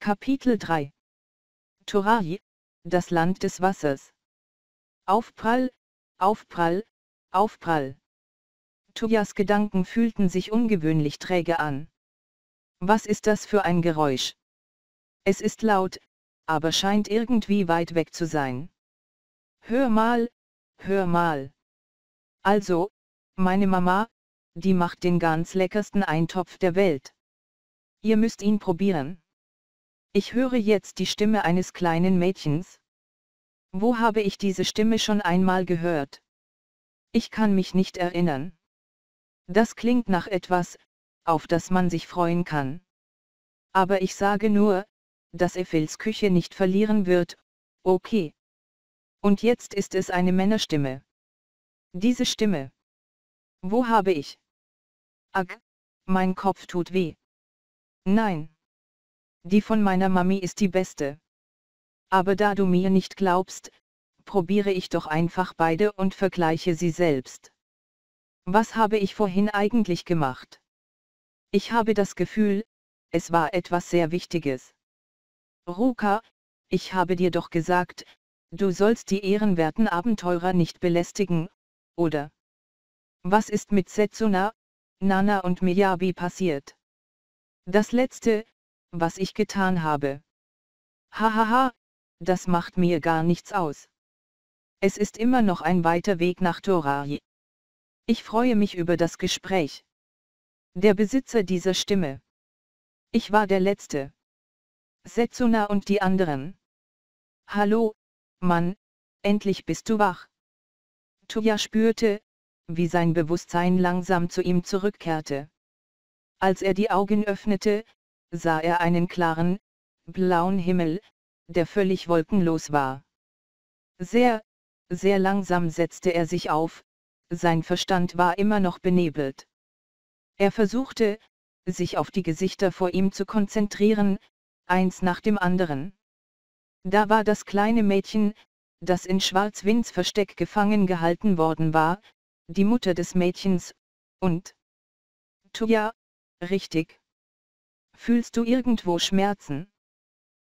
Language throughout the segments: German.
Kapitel 3 Torahi, das Land des Wassers. Aufprall, Aufprall, Aufprall. Tuyas Gedanken fühlten sich ungewöhnlich träge an. Was ist das für ein Geräusch? Es ist laut, aber scheint irgendwie weit weg zu sein. Hör mal, hör mal. Also, meine Mama, die macht den ganz leckersten Eintopf der Welt. Ihr müsst ihn probieren. Ich höre jetzt die Stimme eines kleinen Mädchens. Wo habe ich diese Stimme schon einmal gehört? Ich kann mich nicht erinnern. Das klingt nach etwas, auf das man sich freuen kann. Aber ich sage nur, dass Ethels Küche nicht verlieren wird, okay. Und jetzt ist es eine Männerstimme. Diese Stimme. Wo habe ich? Ag, mein Kopf tut weh. Nein. Die von meiner Mami ist die beste. Aber da du mir nicht glaubst, probiere ich doch einfach beide und vergleiche sie selbst. Was habe ich vorhin eigentlich gemacht? Ich habe das Gefühl, es war etwas sehr Wichtiges. Ruka, ich habe dir doch gesagt, du sollst die ehrenwerten Abenteurer nicht belästigen, oder? Was ist mit Setsuna, Nana und Miyabi passiert? Das letzte, was ich getan habe. Hahaha, das macht mir gar nichts aus. Es ist immer noch ein weiter Weg nach Torai. Ich freue mich über das Gespräch. Der Besitzer dieser Stimme. Ich war der Letzte. Setsuna und die anderen. Hallo, Mann, endlich bist du wach. Tuya spürte, wie sein Bewusstsein langsam zu ihm zurückkehrte. Als er die Augen öffnete, sah er einen klaren, blauen Himmel, der völlig wolkenlos war. Sehr, sehr langsam setzte er sich auf, sein Verstand war immer noch benebelt. Er versuchte, sich auf die Gesichter vor ihm zu konzentrieren, eins nach dem anderen. Da war das kleine Mädchen, das in Schwarzwinds Versteck gefangen gehalten worden war, die Mutter des Mädchens, und Tuja, richtig. Fühlst du irgendwo Schmerzen?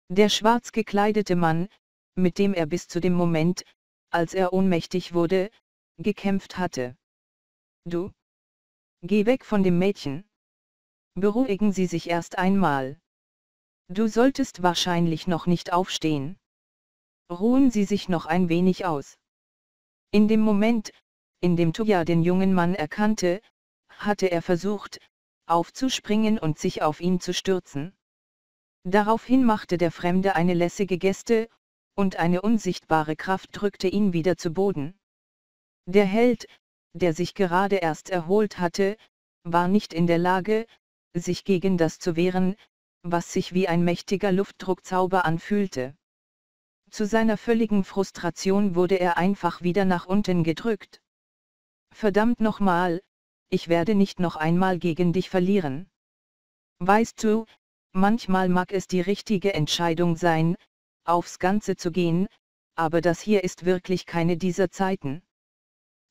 Der schwarz gekleidete Mann, mit dem er bis zu dem Moment, als er ohnmächtig wurde, gekämpft hatte. Du? Geh weg von dem Mädchen. Beruhigen Sie sich erst einmal. Du solltest wahrscheinlich noch nicht aufstehen. Ruhen Sie sich noch ein wenig aus. In dem Moment, in dem Tuya den jungen Mann erkannte, hatte er versucht, aufzuspringen und sich auf ihn zu stürzen. Daraufhin machte der Fremde eine lässige Geste, und eine unsichtbare Kraft drückte ihn wieder zu Boden. Der Held, der sich gerade erst erholt hatte, war nicht in der Lage, sich gegen das zu wehren, was sich wie ein mächtiger Luftdruckzauber anfühlte. Zu seiner völligen Frustration wurde er einfach wieder nach unten gedrückt. Verdammt nochmal, ich werde nicht noch einmal gegen dich verlieren. Weißt du, manchmal mag es die richtige Entscheidung sein, aufs Ganze zu gehen, aber das hier ist wirklich keine dieser Zeiten.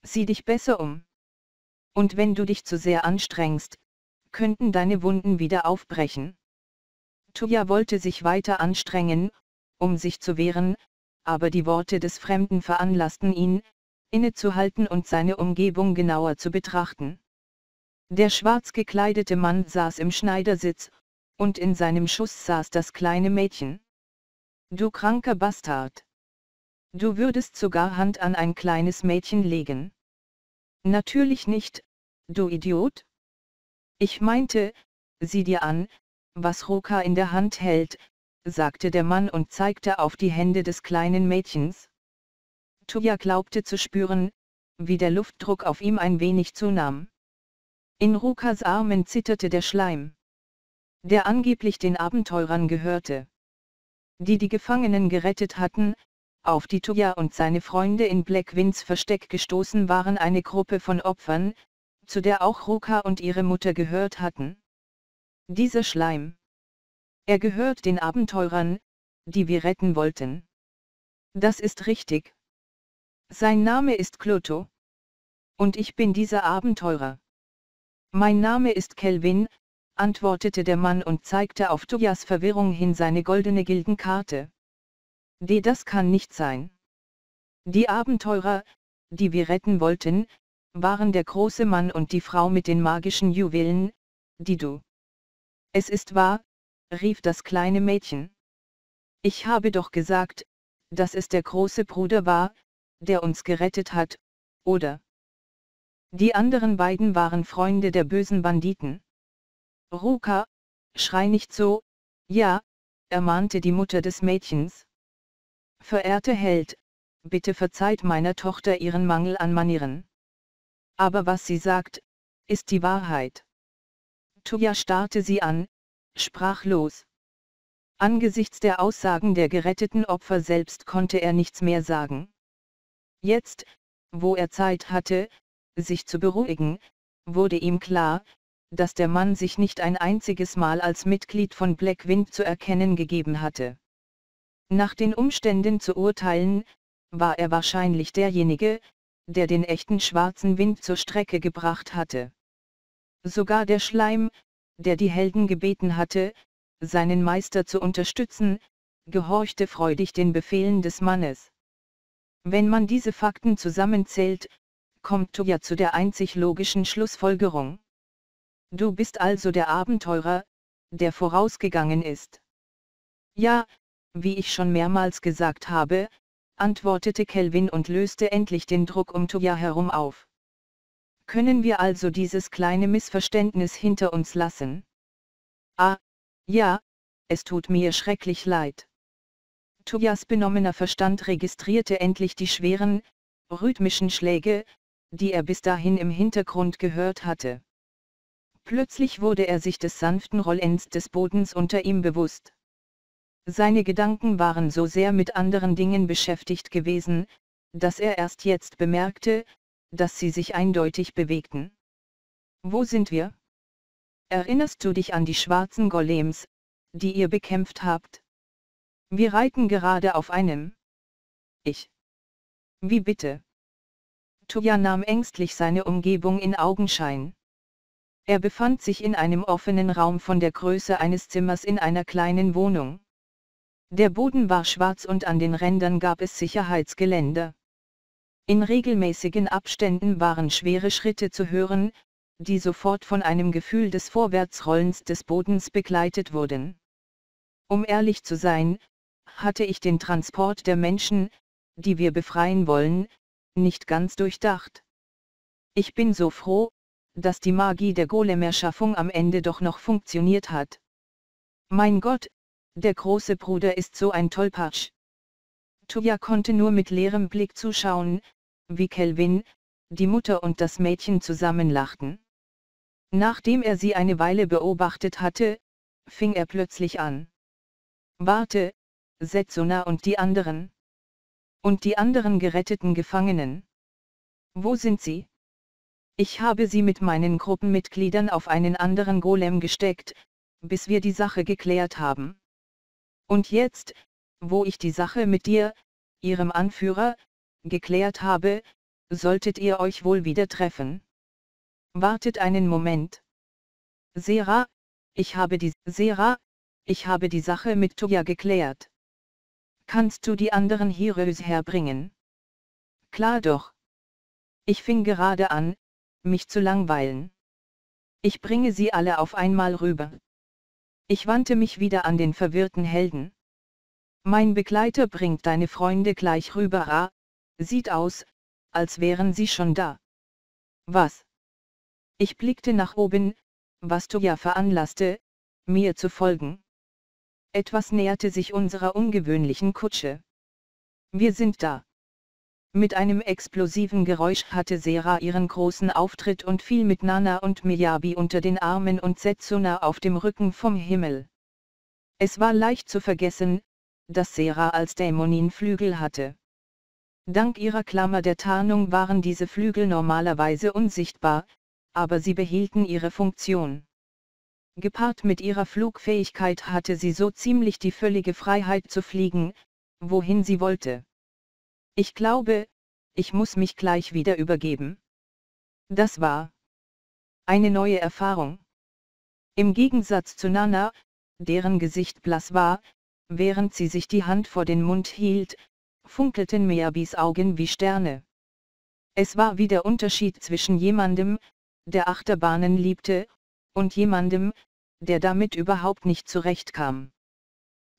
Sieh dich besser um. Und wenn du dich zu sehr anstrengst, könnten deine Wunden wieder aufbrechen. Tuya wollte sich weiter anstrengen, um sich zu wehren, aber die Worte des Fremden veranlassten ihn, innezuhalten und seine Umgebung genauer zu betrachten. Der schwarz gekleidete Mann saß im Schneidersitz, und in seinem Schuss saß das kleine Mädchen. Du kranker Bastard! Du würdest sogar Hand an ein kleines Mädchen legen. Natürlich nicht, du Idiot. Ich meinte, sieh dir an, was Roka in der Hand hält, sagte der Mann und zeigte auf die Hände des kleinen Mädchens. Tuya glaubte zu spüren, wie der Luftdruck auf ihm ein wenig zunahm. In Rukas Armen zitterte der Schleim. Der angeblich den Abenteurern gehörte. Die die Gefangenen gerettet hatten, auf die Tuya und seine Freunde in Blackwinds Versteck gestoßen waren eine Gruppe von Opfern, zu der auch Ruka und ihre Mutter gehört hatten. Dieser Schleim. Er gehört den Abenteurern, die wir retten wollten. Das ist richtig. Sein Name ist Kloto. Und ich bin dieser Abenteurer. Mein Name ist Kelvin, antwortete der Mann und zeigte auf Tobias Verwirrung hin seine goldene Gildenkarte. D. Das kann nicht sein. Die Abenteurer, die wir retten wollten, waren der große Mann und die Frau mit den magischen Juwelen, die du. Es ist wahr, rief das kleine Mädchen. Ich habe doch gesagt, dass es der große Bruder war, der uns gerettet hat, oder? Die anderen beiden waren Freunde der bösen Banditen. Ruka, schrei nicht so, ja, ermahnte die Mutter des Mädchens. Verehrte Held, bitte verzeiht meiner Tochter ihren Mangel an Manieren. Aber was sie sagt, ist die Wahrheit. Tuya starrte sie an, sprachlos. Angesichts der Aussagen der geretteten Opfer selbst konnte er nichts mehr sagen. Jetzt, wo er Zeit hatte, sich zu beruhigen, wurde ihm klar, dass der Mann sich nicht ein einziges Mal als Mitglied von Blackwind zu erkennen gegeben hatte. Nach den Umständen zu urteilen, war er wahrscheinlich derjenige, der den echten schwarzen Wind zur Strecke gebracht hatte. Sogar der Schleim, der die Helden gebeten hatte, seinen Meister zu unterstützen, gehorchte freudig den Befehlen des Mannes. Wenn man diese Fakten zusammenzählt, kommt Toya zu der einzig logischen Schlussfolgerung. Du bist also der Abenteurer, der vorausgegangen ist. Ja, wie ich schon mehrmals gesagt habe, antwortete Kelvin und löste endlich den Druck um Toya herum auf. Können wir also dieses kleine Missverständnis hinter uns lassen? Ah, ja, es tut mir schrecklich leid. Tobias benommener Verstand registrierte endlich die schweren, rhythmischen Schläge, die er bis dahin im Hintergrund gehört hatte. Plötzlich wurde er sich des sanften Rollens des Bodens unter ihm bewusst. Seine Gedanken waren so sehr mit anderen Dingen beschäftigt gewesen, dass er erst jetzt bemerkte, dass sie sich eindeutig bewegten. Wo sind wir? Erinnerst du dich an die schwarzen Golems, die ihr bekämpft habt? Wir reiten gerade auf einem. Ich. Wie bitte? Tuja nahm ängstlich seine Umgebung in Augenschein. Er befand sich in einem offenen Raum von der Größe eines Zimmers in einer kleinen Wohnung. Der Boden war schwarz und an den Rändern gab es Sicherheitsgeländer. In regelmäßigen Abständen waren schwere Schritte zu hören, die sofort von einem Gefühl des Vorwärtsrollens des Bodens begleitet wurden. Um ehrlich zu sein, hatte ich den Transport der Menschen, die wir befreien wollen, nicht ganz durchdacht. Ich bin so froh, dass die Magie der Golemerschaffung am Ende doch noch funktioniert hat. Mein Gott, der große Bruder ist so ein Tollpatsch. Tuya konnte nur mit leerem Blick zuschauen, wie Kelvin, die Mutter und das Mädchen zusammenlachten. Nachdem er sie eine Weile beobachtet hatte, fing er plötzlich an. Warte, Setsuna und die anderen. Und die anderen geretteten Gefangenen. Wo sind sie? Ich habe sie mit meinen Gruppenmitgliedern auf einen anderen Golem gesteckt, bis wir die Sache geklärt haben. Und jetzt, wo ich die Sache mit dir, ihrem Anführer, geklärt habe, solltet ihr euch wohl wieder treffen. Wartet einen Moment. Sera, ich habe die Sera, ich habe die Sache mit Toya geklärt. Kannst du die anderen Heroes herbringen? Klar doch. Ich fing gerade an, mich zu langweilen. Ich bringe sie alle auf einmal rüber. Ich wandte mich wieder an den verwirrten Helden. Mein Begleiter bringt deine Freunde gleich rüber, ah, sieht aus, als wären sie schon da. Was? Ich blickte nach oben, was Toya veranlasste, mir zu folgen. Etwas näherte sich unserer ungewöhnlichen Kutsche. Wir sind da. Mit einem explosiven Geräusch hatte Sera ihren großen Auftritt und fiel mit Nana und Miyabi unter den Armen und Setsuna auf dem Rücken vom Himmel. Es war leicht zu vergessen, dass Sera als Dämonin Flügel hatte. Dank ihrer Klammer der Tarnung waren diese Flügel normalerweise unsichtbar, aber sie behielten ihre Funktion. Gepaart mit ihrer Flugfähigkeit hatte sie so ziemlich die völlige Freiheit zu fliegen, wohin sie wollte. Ich glaube, ich muss mich gleich wieder übergeben. Das war eine neue Erfahrung. Im Gegensatz zu Nana, deren Gesicht blass war, während sie sich die Hand vor den Mund hielt, funkelten Meabis Augen wie Sterne. Es war wie der Unterschied zwischen jemandem, der Achterbahnen liebte, und jemandem, der damit überhaupt nicht zurechtkam.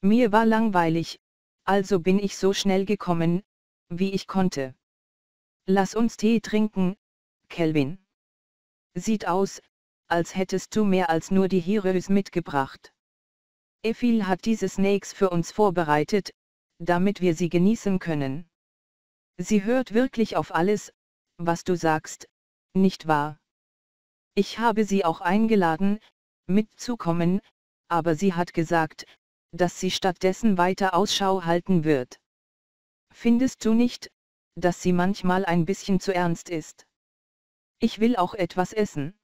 Mir war langweilig, also bin ich so schnell gekommen, wie ich konnte. Lass uns Tee trinken, Kelvin. Sieht aus, als hättest du mehr als nur die Heroes mitgebracht. Ephil hat diese Snakes für uns vorbereitet, damit wir sie genießen können. Sie hört wirklich auf alles, was du sagst, nicht wahr? Ich habe sie auch eingeladen, mitzukommen, aber sie hat gesagt, dass sie stattdessen weiter Ausschau halten wird. Findest du nicht, dass sie manchmal ein bisschen zu ernst ist? Ich will auch etwas essen.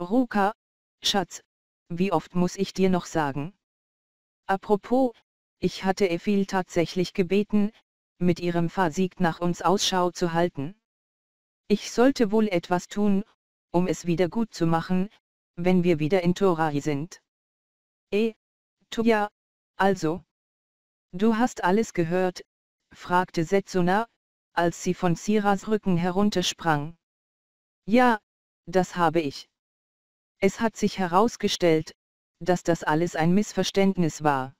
Ruka, Schatz, wie oft muss ich dir noch sagen? Apropos, ich hatte Efil tatsächlich gebeten, mit ihrem Versiegt nach uns Ausschau zu halten. Ich sollte wohl etwas tun, um es wieder gut zu machen, wenn wir wieder in Torai sind. Eh, tu ja, also. Du hast alles gehört, fragte Setsuna, als sie von Siras Rücken heruntersprang. Ja, das habe ich. Es hat sich herausgestellt, dass das alles ein Missverständnis war.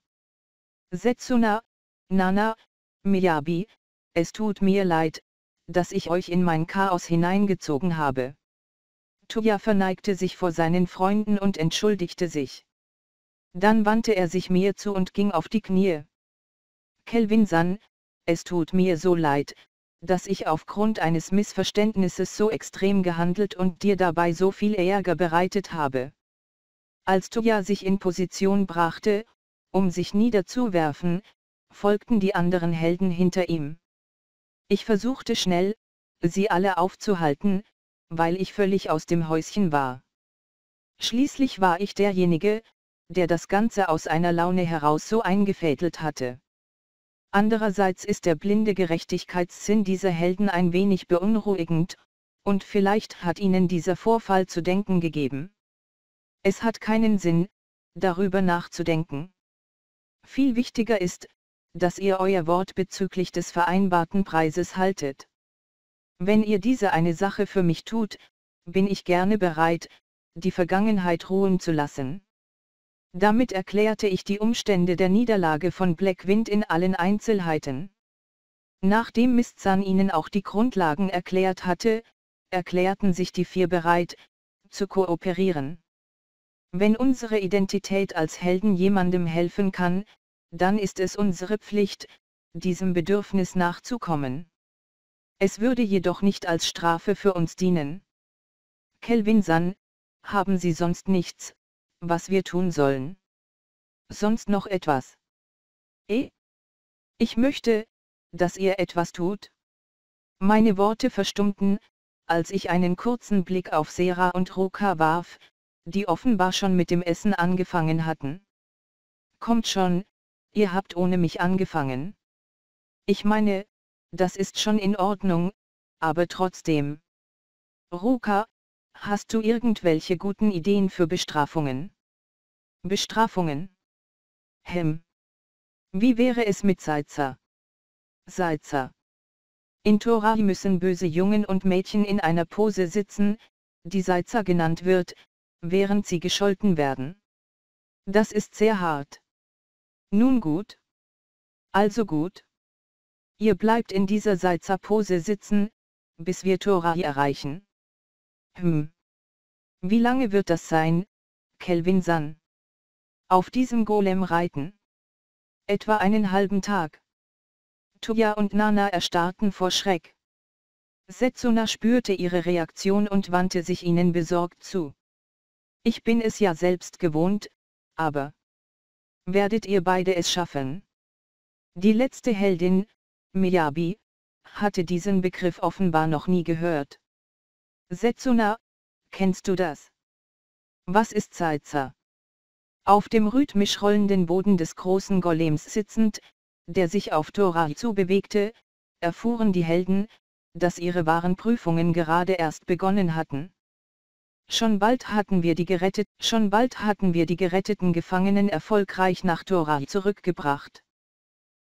Setsuna, Nana, Miyabi, es tut mir leid, dass ich euch in mein Chaos hineingezogen habe. Tuya verneigte sich vor seinen Freunden und entschuldigte sich. Dann wandte er sich mir zu und ging auf die Knie. Kelvin San, es tut mir so leid, dass ich aufgrund eines Missverständnisses so extrem gehandelt und dir dabei so viel Ärger bereitet habe. Als Tuya sich in Position brachte, um sich niederzuwerfen, folgten die anderen Helden hinter ihm. Ich versuchte schnell, sie alle aufzuhalten, weil ich völlig aus dem Häuschen war. Schließlich war ich derjenige, der das Ganze aus einer Laune heraus so eingefädelt hatte. Andererseits ist der blinde Gerechtigkeitssinn dieser Helden ein wenig beunruhigend, und vielleicht hat ihnen dieser Vorfall zu denken gegeben. Es hat keinen Sinn, darüber nachzudenken. Viel wichtiger ist, dass ihr euer Wort bezüglich des vereinbarten Preises haltet. Wenn ihr diese eine Sache für mich tut, bin ich gerne bereit, die Vergangenheit ruhen zu lassen. Damit erklärte ich die Umstände der Niederlage von Blackwind in allen Einzelheiten. Nachdem Mistzan ihnen auch die Grundlagen erklärt hatte, erklärten sich die vier bereit, zu kooperieren. Wenn unsere Identität als Helden jemandem helfen kann, dann ist es unsere Pflicht, diesem Bedürfnis nachzukommen. Es würde jedoch nicht als Strafe für uns dienen. Kelvin San, haben Sie sonst nichts, was wir tun sollen? Sonst noch etwas? Eh? Ich möchte, dass ihr etwas tut. Meine Worte verstummten, als ich einen kurzen Blick auf Sera und Ruka warf, die offenbar schon mit dem Essen angefangen hatten. Kommt schon, Ihr habt ohne mich angefangen. Ich meine, das ist schon in Ordnung, aber trotzdem. Ruka, hast du irgendwelche guten Ideen für Bestrafungen? Bestrafungen? Hem. Wie wäre es mit Seizer? Seizer. In Tora müssen böse Jungen und Mädchen in einer Pose sitzen, die Seizer genannt wird, während sie gescholten werden. Das ist sehr hart. Nun gut. Also gut. Ihr bleibt in dieser Salzer-Pose sitzen, bis wir Torai erreichen. Hm. Wie lange wird das sein, Kelvin San? Auf diesem Golem reiten? Etwa einen halben Tag. Tuya und Nana erstarrten vor Schreck. Setsuna spürte ihre Reaktion und wandte sich ihnen besorgt zu. Ich bin es ja selbst gewohnt, aber werdet ihr beide es schaffen. Die letzte Heldin, Miyabi, hatte diesen Begriff offenbar noch nie gehört. Setsuna, kennst du das? Was ist Seiza? Auf dem rhythmisch rollenden Boden des großen Golems sitzend, der sich auf Tora zubewegte, erfuhren die Helden, dass ihre wahren Prüfungen gerade erst begonnen hatten. Schon bald hatten wir die gerettet, schon bald hatten wir die geretteten Gefangenen erfolgreich nach Tora zurückgebracht.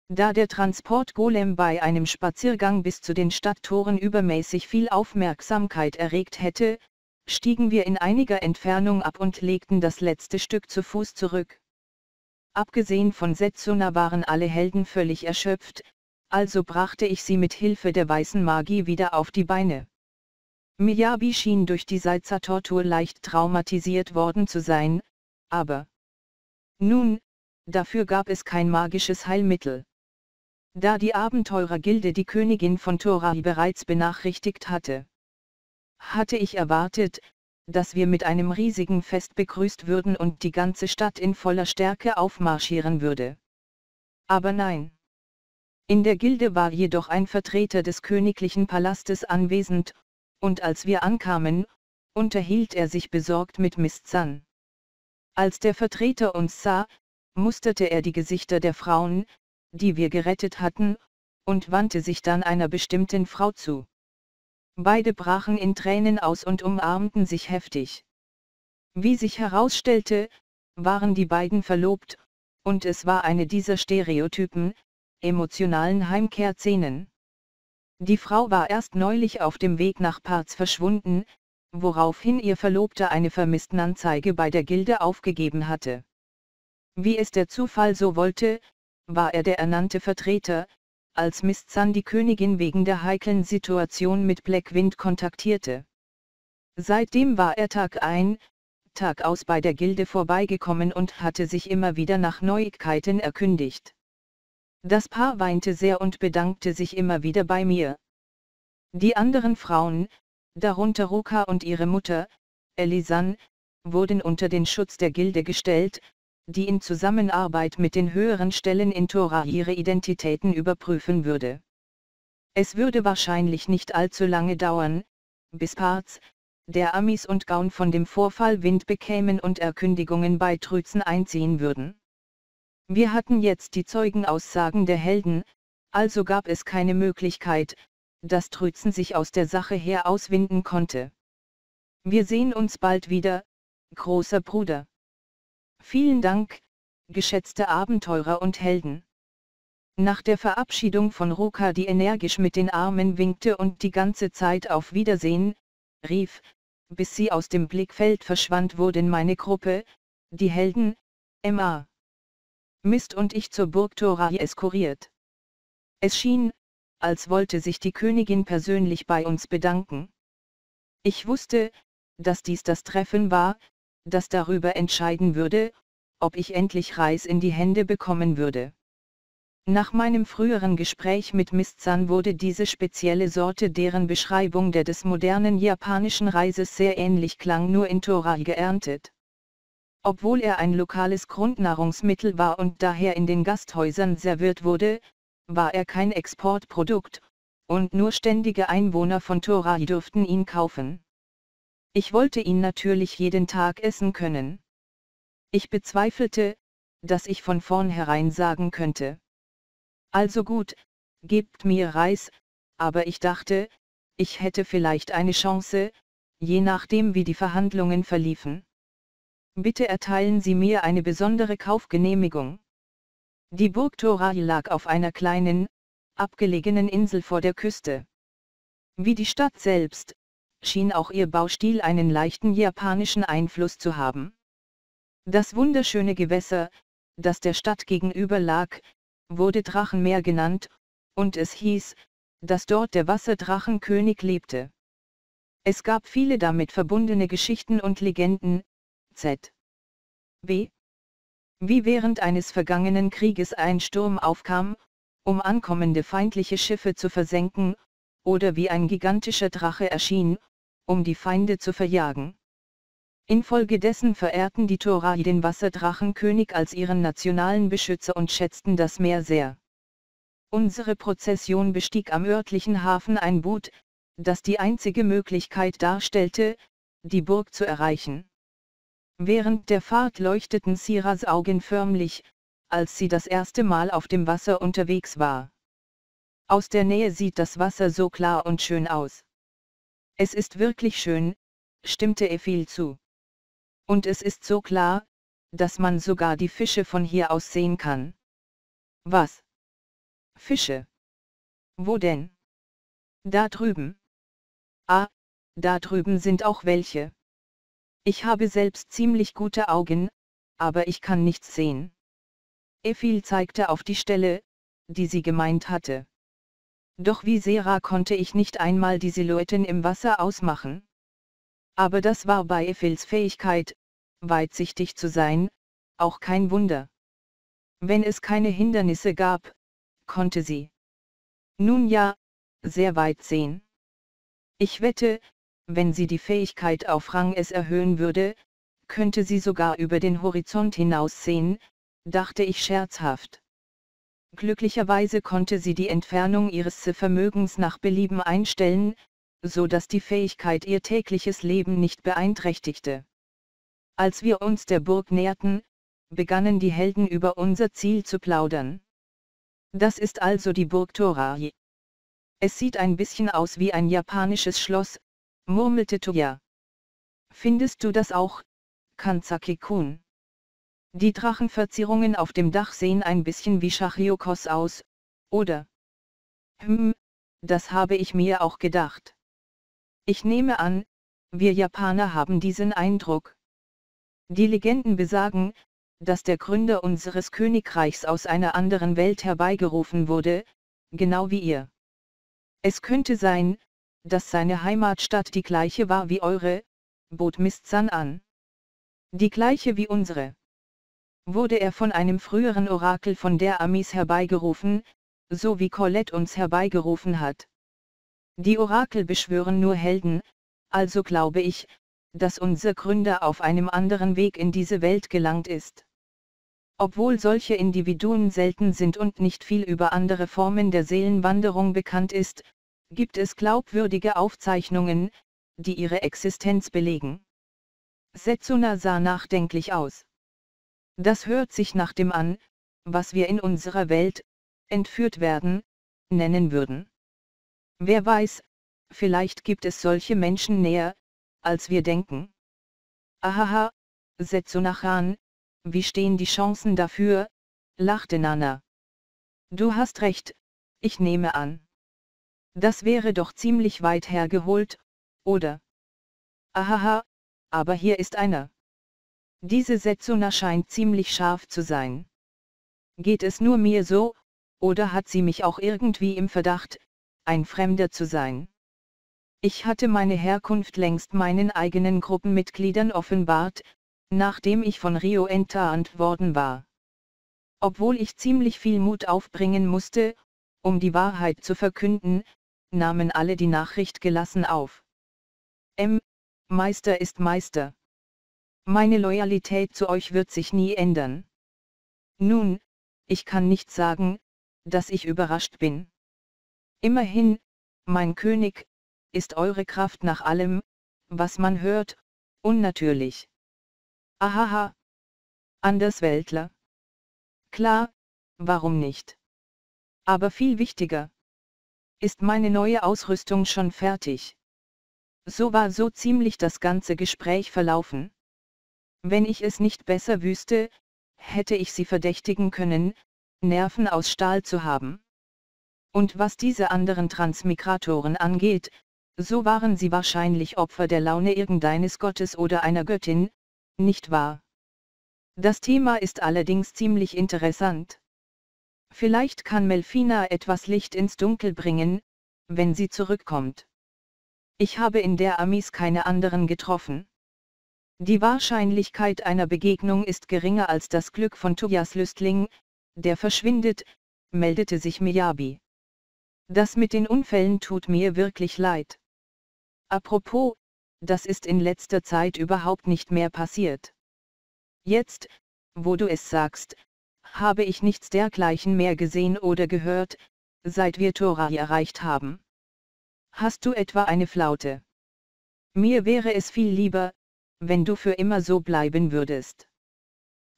Da der Transportgolem bei einem Spaziergang bis zu den Stadttoren übermäßig viel Aufmerksamkeit erregt hätte, stiegen wir in einiger Entfernung ab und legten das letzte Stück zu Fuß zurück. Abgesehen von Setsuna waren alle Helden völlig erschöpft, also brachte ich sie mit Hilfe der weißen Magie wieder auf die Beine. Miyabi schien durch die Salza-Tortur leicht traumatisiert worden zu sein, aber nun, dafür gab es kein magisches Heilmittel. Da die Abenteurergilde die Königin von Torai bereits benachrichtigt hatte, hatte ich erwartet, dass wir mit einem riesigen Fest begrüßt würden und die ganze Stadt in voller Stärke aufmarschieren würde. Aber nein. In der Gilde war jedoch ein Vertreter des königlichen Palastes anwesend, und als wir ankamen, unterhielt er sich besorgt mit Miss Zan. Als der Vertreter uns sah, musterte er die Gesichter der Frauen, die wir gerettet hatten, und wandte sich dann einer bestimmten Frau zu. Beide brachen in Tränen aus und umarmten sich heftig. Wie sich herausstellte, waren die beiden verlobt, und es war eine dieser Stereotypen, emotionalen Heimkehrszenen. Die Frau war erst neulich auf dem Weg nach Parz verschwunden, woraufhin ihr Verlobter eine Vermisstenanzeige bei der Gilde aufgegeben hatte. Wie es der Zufall so wollte, war er der ernannte Vertreter, als Miss Zan die Königin wegen der heiklen Situation mit Blackwind kontaktierte. Seitdem war er Tag ein, Tag aus bei der Gilde vorbeigekommen und hatte sich immer wieder nach Neuigkeiten erkündigt. Das Paar weinte sehr und bedankte sich immer wieder bei mir. Die anderen Frauen, darunter Ruka und ihre Mutter, Elisan, wurden unter den Schutz der Gilde gestellt, die in Zusammenarbeit mit den höheren Stellen in Tora ihre Identitäten überprüfen würde. Es würde wahrscheinlich nicht allzu lange dauern, bis Parts, der Amis und Gaun von dem Vorfall Wind bekämen und Erkündigungen bei Trützen einziehen würden. Wir hatten jetzt die Zeugenaussagen der Helden, also gab es keine Möglichkeit, dass Trützen sich aus der Sache her auswinden konnte. Wir sehen uns bald wieder, großer Bruder. Vielen Dank, geschätzte Abenteurer und Helden. Nach der Verabschiedung von Ruka, die energisch mit den Armen winkte und die ganze Zeit auf Wiedersehen, rief, bis sie aus dem Blickfeld verschwand, wurden meine Gruppe, die Helden, M.A. Mist und ich zur Burg Torai eskuriert. Es schien, als wollte sich die Königin persönlich bei uns bedanken. Ich wusste, dass dies das Treffen war, das darüber entscheiden würde, ob ich endlich Reis in die Hände bekommen würde. Nach meinem früheren Gespräch mit Miss Zan wurde diese spezielle Sorte deren Beschreibung der des modernen japanischen Reises sehr ähnlich klang nur in Torai geerntet. Obwohl er ein lokales Grundnahrungsmittel war und daher in den Gasthäusern serviert wurde, war er kein Exportprodukt, und nur ständige Einwohner von Torai durften ihn kaufen. Ich wollte ihn natürlich jeden Tag essen können. Ich bezweifelte, dass ich von vornherein sagen könnte. Also gut, gebt mir Reis, aber ich dachte, ich hätte vielleicht eine Chance, je nachdem wie die Verhandlungen verliefen. Bitte erteilen Sie mir eine besondere Kaufgenehmigung. Die Burg Torai lag auf einer kleinen, abgelegenen Insel vor der Küste. Wie die Stadt selbst, schien auch ihr Baustil einen leichten japanischen Einfluss zu haben. Das wunderschöne Gewässer, das der Stadt gegenüber lag, wurde Drachenmeer genannt, und es hieß, dass dort der Wasserdrachenkönig lebte. Es gab viele damit verbundene Geschichten und Legenden, z. B. Wie während eines vergangenen Krieges ein Sturm aufkam, um ankommende feindliche Schiffe zu versenken, oder wie ein gigantischer Drache erschien, um die Feinde zu verjagen. Infolgedessen verehrten die Torai den Wasserdrachenkönig als ihren nationalen Beschützer und schätzten das Meer sehr. Unsere Prozession bestieg am örtlichen Hafen ein Boot, das die einzige Möglichkeit darstellte, die Burg zu erreichen. Während der Fahrt leuchteten Siras Augen förmlich, als sie das erste Mal auf dem Wasser unterwegs war. Aus der Nähe sieht das Wasser so klar und schön aus. Es ist wirklich schön, stimmte Ephil zu. Und es ist so klar, dass man sogar die Fische von hier aus sehen kann. Was? Fische. Wo denn? Da drüben. Ah, da drüben sind auch welche. Ich habe selbst ziemlich gute Augen, aber ich kann nichts sehen. Ephil zeigte auf die Stelle, die sie gemeint hatte. Doch wie Sera konnte ich nicht einmal die Silhouetten im Wasser ausmachen. Aber das war bei Ephils Fähigkeit, weitsichtig zu sein, auch kein Wunder. Wenn es keine Hindernisse gab, konnte sie. Nun ja, sehr weit sehen. Ich wette, wenn sie die Fähigkeit auf Rang S erhöhen würde, könnte sie sogar über den Horizont hinaus sehen, dachte ich scherzhaft. Glücklicherweise konnte sie die Entfernung ihres Vermögens nach Belieben einstellen, so dass die Fähigkeit ihr tägliches Leben nicht beeinträchtigte. Als wir uns der Burg näherten, begannen die Helden über unser Ziel zu plaudern. Das ist also die Burg Torai. Es sieht ein bisschen aus wie ein japanisches Schloss, murmelte Toya. Findest du das auch, Kanzaki-kun? Die Drachenverzierungen auf dem Dach sehen ein bisschen wie Schachiokos aus, oder? Hm, das habe ich mir auch gedacht. Ich nehme an, wir Japaner haben diesen Eindruck. Die Legenden besagen, dass der Gründer unseres Königreichs aus einer anderen Welt herbeigerufen wurde, genau wie ihr. Es könnte sein, dass seine Heimatstadt die gleiche war wie eure, bot Mistzan an. Die gleiche wie unsere. Wurde er von einem früheren Orakel von der Amis herbeigerufen, so wie Colette uns herbeigerufen hat. Die Orakel beschwören nur Helden, also glaube ich, dass unser Gründer auf einem anderen Weg in diese Welt gelangt ist. Obwohl solche Individuen selten sind und nicht viel über andere Formen der Seelenwanderung bekannt ist, gibt es glaubwürdige Aufzeichnungen, die ihre Existenz belegen. Setsuna sah nachdenklich aus. Das hört sich nach dem an, was wir in unserer Welt, entführt werden, nennen würden. Wer weiß, vielleicht gibt es solche Menschen näher, als wir denken. Ahaha, Setsunachan, wie stehen die Chancen dafür? lachte Nana. Du hast recht, ich nehme an. Das wäre doch ziemlich weit hergeholt, oder? Ahaha, aber hier ist einer. Diese Setzuna scheint ziemlich scharf zu sein. Geht es nur mir so, oder hat sie mich auch irgendwie im Verdacht, ein Fremder zu sein? Ich hatte meine Herkunft längst meinen eigenen Gruppenmitgliedern offenbart, nachdem ich von Rio enttarnt worden war. Obwohl ich ziemlich viel Mut aufbringen musste, um die Wahrheit zu verkünden, nahmen alle die Nachricht gelassen auf. M. Meister ist Meister. Meine Loyalität zu euch wird sich nie ändern. Nun, ich kann nicht sagen, dass ich überrascht bin. Immerhin, mein König, ist eure Kraft nach allem, was man hört, unnatürlich. Ahaha. Andersweltler. Klar, warum nicht? Aber viel wichtiger. Ist meine neue Ausrüstung schon fertig? So war so ziemlich das ganze Gespräch verlaufen. Wenn ich es nicht besser wüsste, hätte ich sie verdächtigen können, Nerven aus Stahl zu haben. Und was diese anderen Transmigratoren angeht, so waren sie wahrscheinlich Opfer der Laune irgendeines Gottes oder einer Göttin, nicht wahr? Das Thema ist allerdings ziemlich interessant. Vielleicht kann Melfina etwas Licht ins Dunkel bringen, wenn sie zurückkommt. Ich habe in der Amis keine anderen getroffen. Die Wahrscheinlichkeit einer Begegnung ist geringer als das Glück von Tobias Lüstling, der verschwindet, meldete sich Miyabi. Das mit den Unfällen tut mir wirklich leid. Apropos, das ist in letzter Zeit überhaupt nicht mehr passiert. Jetzt, wo du es sagst, habe ich nichts dergleichen mehr gesehen oder gehört, seit wir Torai erreicht haben. Hast du etwa eine Flaute? Mir wäre es viel lieber, wenn du für immer so bleiben würdest.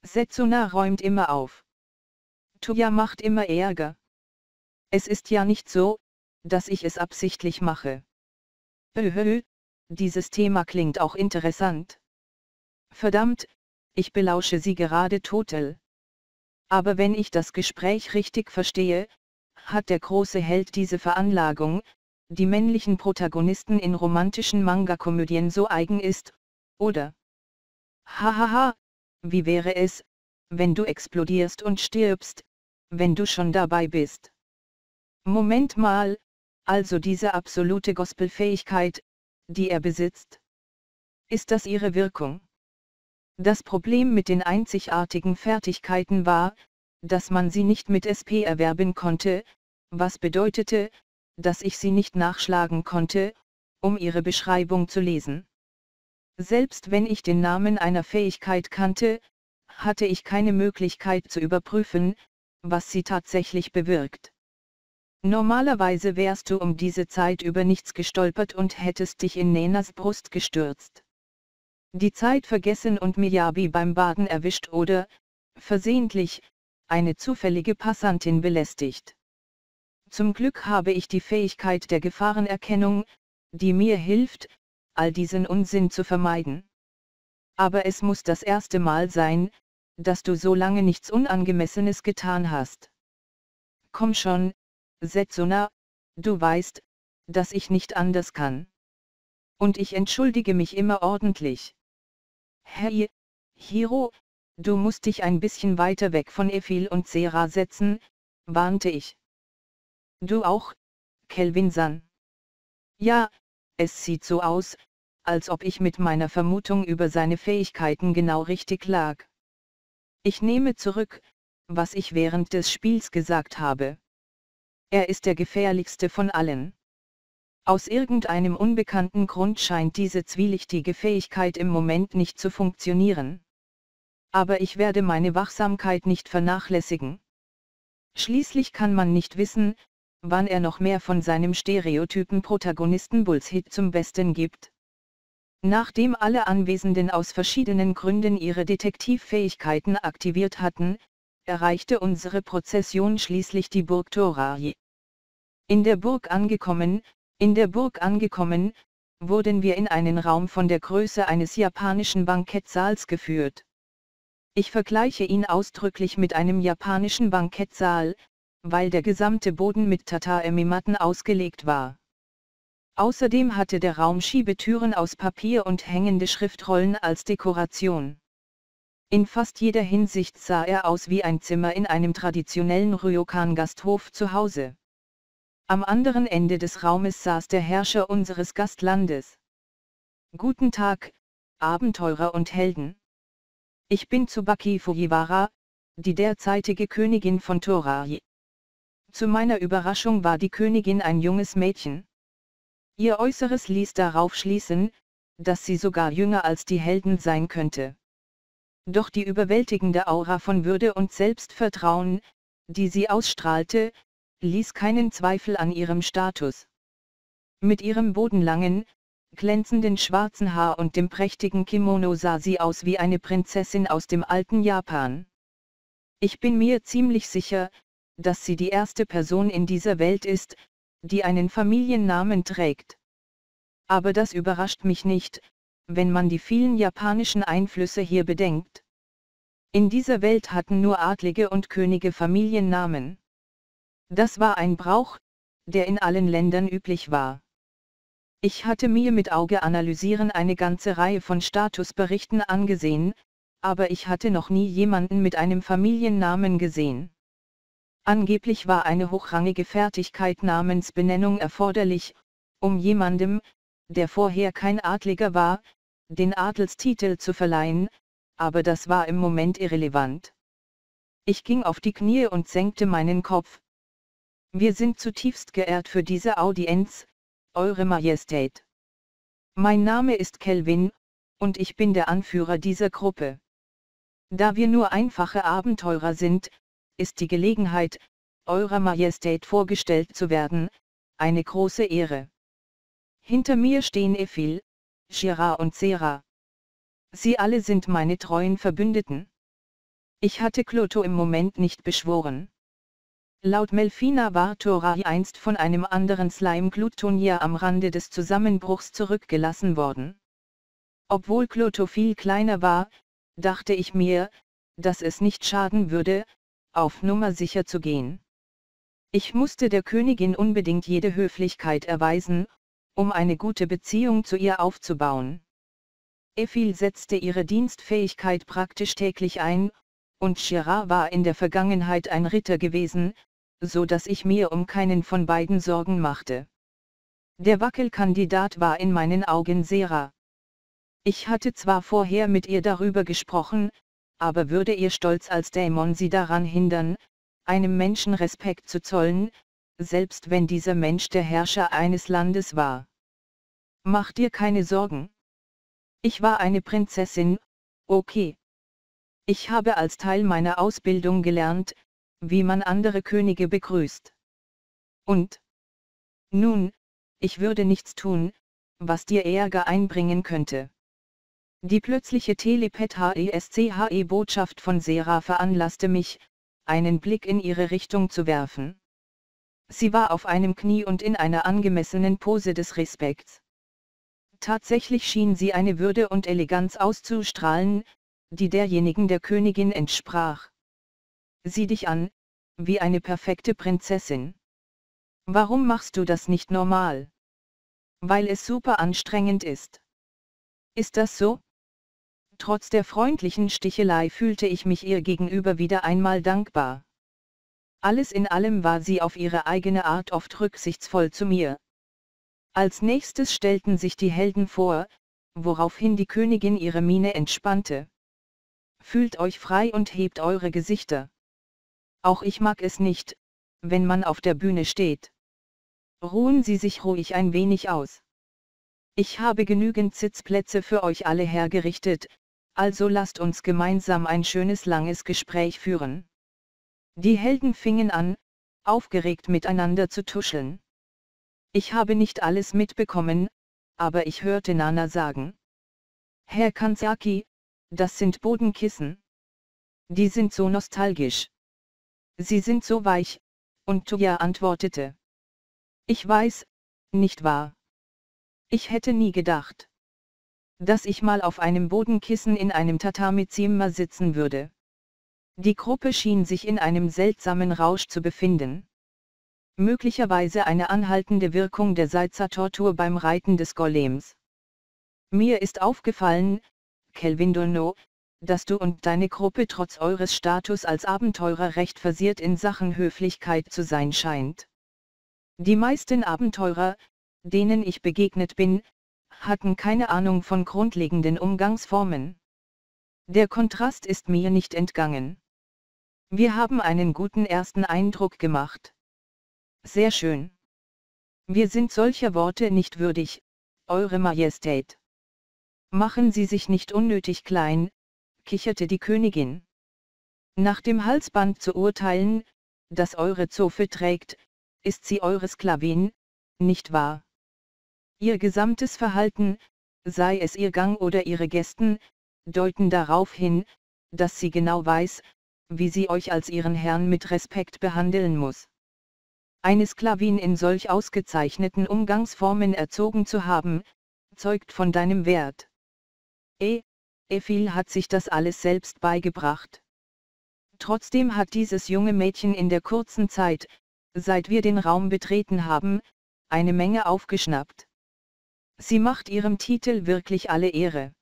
Setsuna räumt immer auf. Tuya macht immer Ärger. Es ist ja nicht so, dass ich es absichtlich mache. Höhö, dieses Thema klingt auch interessant. Verdammt, ich belausche Sie gerade total. Aber wenn ich das Gespräch richtig verstehe, hat der große Held diese Veranlagung, die männlichen Protagonisten in romantischen Manga-Komödien so eigen ist, oder? Hahaha, wie wäre es, wenn du explodierst und stirbst, wenn du schon dabei bist? Moment mal, also diese absolute Gospelfähigkeit, die er besitzt? Ist das ihre Wirkung? Das Problem mit den einzigartigen Fertigkeiten war, dass man sie nicht mit SP erwerben konnte, was bedeutete, dass ich sie nicht nachschlagen konnte, um ihre Beschreibung zu lesen. Selbst wenn ich den Namen einer Fähigkeit kannte, hatte ich keine Möglichkeit zu überprüfen, was sie tatsächlich bewirkt. Normalerweise wärst du um diese Zeit über nichts gestolpert und hättest dich in Nenas Brust gestürzt. Die Zeit vergessen und Miyabi beim Baden erwischt oder, versehentlich, eine zufällige Passantin belästigt. Zum Glück habe ich die Fähigkeit der Gefahrenerkennung, die mir hilft, all diesen Unsinn zu vermeiden. Aber es muss das erste Mal sein, dass du so lange nichts Unangemessenes getan hast. Komm schon, Setsuna, du weißt, dass ich nicht anders kann. Und ich entschuldige mich immer ordentlich. Hey, Hiro, du musst dich ein bisschen weiter weg von Ephil und Sera setzen, warnte ich. Du auch, Kelvin-san. Ja, es sieht so aus, als ob ich mit meiner Vermutung über seine Fähigkeiten genau richtig lag. Ich nehme zurück, was ich während des Spiels gesagt habe. Er ist der gefährlichste von allen. Aus irgendeinem unbekannten Grund scheint diese zwielichtige Fähigkeit im Moment nicht zu funktionieren. Aber ich werde meine Wachsamkeit nicht vernachlässigen. Schließlich kann man nicht wissen, wann er noch mehr von seinem stereotypen Protagonisten Bullshit zum Besten gibt. Nachdem alle Anwesenden aus verschiedenen Gründen ihre Detektivfähigkeiten aktiviert hatten, erreichte unsere Prozession schließlich die Burg Torai. In der Burg angekommen, in der Burg angekommen, wurden wir in einen Raum von der Größe eines japanischen Bankettsaals geführt. Ich vergleiche ihn ausdrücklich mit einem japanischen Bankettsaal, weil der gesamte Boden mit Tatami-Matten ausgelegt war. Außerdem hatte der Raum Schiebetüren aus Papier und hängende Schriftrollen als Dekoration. In fast jeder Hinsicht sah er aus wie ein Zimmer in einem traditionellen Ryokan-Gasthof zu Hause. Am anderen Ende des Raumes saß der Herrscher unseres Gastlandes. Guten Tag, Abenteurer und Helden. Ich bin Tsubaki Fujiwara, die derzeitige Königin von Torai. Zu meiner Überraschung war die Königin ein junges Mädchen. Ihr Äußeres ließ darauf schließen, dass sie sogar jünger als die Helden sein könnte. Doch die überwältigende Aura von Würde und Selbstvertrauen, die sie ausstrahlte, ließ keinen Zweifel an ihrem Status. Mit ihrem bodenlangen, glänzenden schwarzen Haar und dem prächtigen Kimono sah sie aus wie eine Prinzessin aus dem alten Japan. Ich bin mir ziemlich sicher, dass sie die erste Person in dieser Welt ist, die einen Familiennamen trägt. Aber das überrascht mich nicht, wenn man die vielen japanischen Einflüsse hier bedenkt. In dieser Welt hatten nur Adlige und Könige Familiennamen. Das war ein Brauch, der in allen Ländern üblich war. Ich hatte mir mit Auge analysieren eine ganze Reihe von Statusberichten angesehen, aber ich hatte noch nie jemanden mit einem Familiennamen gesehen. Angeblich war eine hochrangige Fertigkeit namens Benennung erforderlich, um jemandem, der vorher kein Adliger war, den Adelstitel zu verleihen, aber das war im Moment irrelevant. Ich ging auf die Knie und senkte meinen Kopf. Wir sind zutiefst geehrt für diese Audienz, Eure Majestät. Mein Name ist Kelvin, und ich bin der Anführer dieser Gruppe. Da wir nur einfache Abenteurer sind, ist die Gelegenheit, Eurer Majestät vorgestellt zu werden, eine große Ehre. Hinter mir stehen Ephil, Shira und Sera. Sie alle sind meine treuen Verbündeten. Ich hatte Kloto im Moment nicht beschworen. Laut Melfina war Torai einst von einem anderen Slime-Glutonier am Rande des Zusammenbruchs zurückgelassen worden. Obwohl Kloto viel kleiner war, dachte ich mir, dass es nicht schaden würde, auf Nummer sicher zu gehen. Ich musste der Königin unbedingt jede Höflichkeit erweisen, um eine gute Beziehung zu ihr aufzubauen. Efil setzte ihre Dienstfähigkeit praktisch täglich ein, und Shira war in der Vergangenheit ein Ritter gewesen, so dass ich mir um keinen von beiden Sorgen machte. Der Wackelkandidat war in meinen Augen Sera. Ich hatte zwar vorher mit ihr darüber gesprochen, aber würde ihr Stolz als Dämon sie daran hindern, einem Menschen Respekt zu zollen, selbst wenn dieser Mensch der Herrscher eines Landes war. Mach dir keine Sorgen. Ich war eine Prinzessin, okay. Ich habe als Teil meiner Ausbildung gelernt, wie man andere Könige begrüßt. Und? Nun, ich würde nichts tun, was dir Ärger einbringen könnte. Die plötzliche Telepet-HESCHE-Botschaft von Sera veranlasste mich, einen Blick in ihre Richtung zu werfen. Sie war auf einem Knie und in einer angemessenen Pose des Respekts. Tatsächlich schien sie eine Würde und Eleganz auszustrahlen, die derjenigen der Königin entsprach. Sieh dich an, wie eine perfekte Prinzessin. Warum machst du das nicht normal? Weil es super anstrengend ist. Ist das so? Trotz der freundlichen Stichelei fühlte ich mich ihr gegenüber wieder einmal dankbar. Alles in allem war sie auf ihre eigene Art oft rücksichtsvoll zu mir. Als nächstes stellten sich die Helden vor, woraufhin die Königin ihre Miene entspannte. Fühlt euch frei und hebt eure Gesichter. Auch ich mag es nicht, wenn man auf der Bühne steht. Ruhen Sie sich ruhig ein wenig aus. Ich habe genügend Sitzplätze für euch alle hergerichtet, also lasst uns gemeinsam ein schönes langes Gespräch führen. Die Helden fingen an, aufgeregt miteinander zu tuscheln. Ich habe nicht alles mitbekommen, aber ich hörte Nana sagen. Herr Kanzaki, das sind Bodenkissen. Die sind so nostalgisch. Sie sind so weich, und Tuya antwortete. Ich weiß, nicht wahr? Ich hätte nie gedacht dass ich mal auf einem Bodenkissen in einem Tatami-Zimmer sitzen würde. Die Gruppe schien sich in einem seltsamen Rausch zu befinden. Möglicherweise eine anhaltende Wirkung der Seiza-Tortur beim Reiten des Golems. Mir ist aufgefallen, Kelvin Dono, dass du und deine Gruppe trotz eures Status als Abenteurer recht versiert in Sachen Höflichkeit zu sein scheint. Die meisten Abenteurer, denen ich begegnet bin, hatten keine Ahnung von grundlegenden Umgangsformen. Der Kontrast ist mir nicht entgangen. Wir haben einen guten ersten Eindruck gemacht. Sehr schön. Wir sind solcher Worte nicht würdig, Eure Majestät. Machen Sie sich nicht unnötig klein, kicherte die Königin. Nach dem Halsband zu urteilen, das eure Zofe trägt, ist sie eure Sklavin, nicht wahr? Ihr gesamtes Verhalten, sei es ihr Gang oder ihre Gästen, deuten darauf hin, dass sie genau weiß, wie sie euch als ihren Herrn mit Respekt behandeln muss. Eine Sklavin in solch ausgezeichneten Umgangsformen erzogen zu haben, zeugt von deinem Wert. E. Efil hat sich das alles selbst beigebracht. Trotzdem hat dieses junge Mädchen in der kurzen Zeit, seit wir den Raum betreten haben, eine Menge aufgeschnappt. Sie macht ihrem Titel wirklich alle Ehre.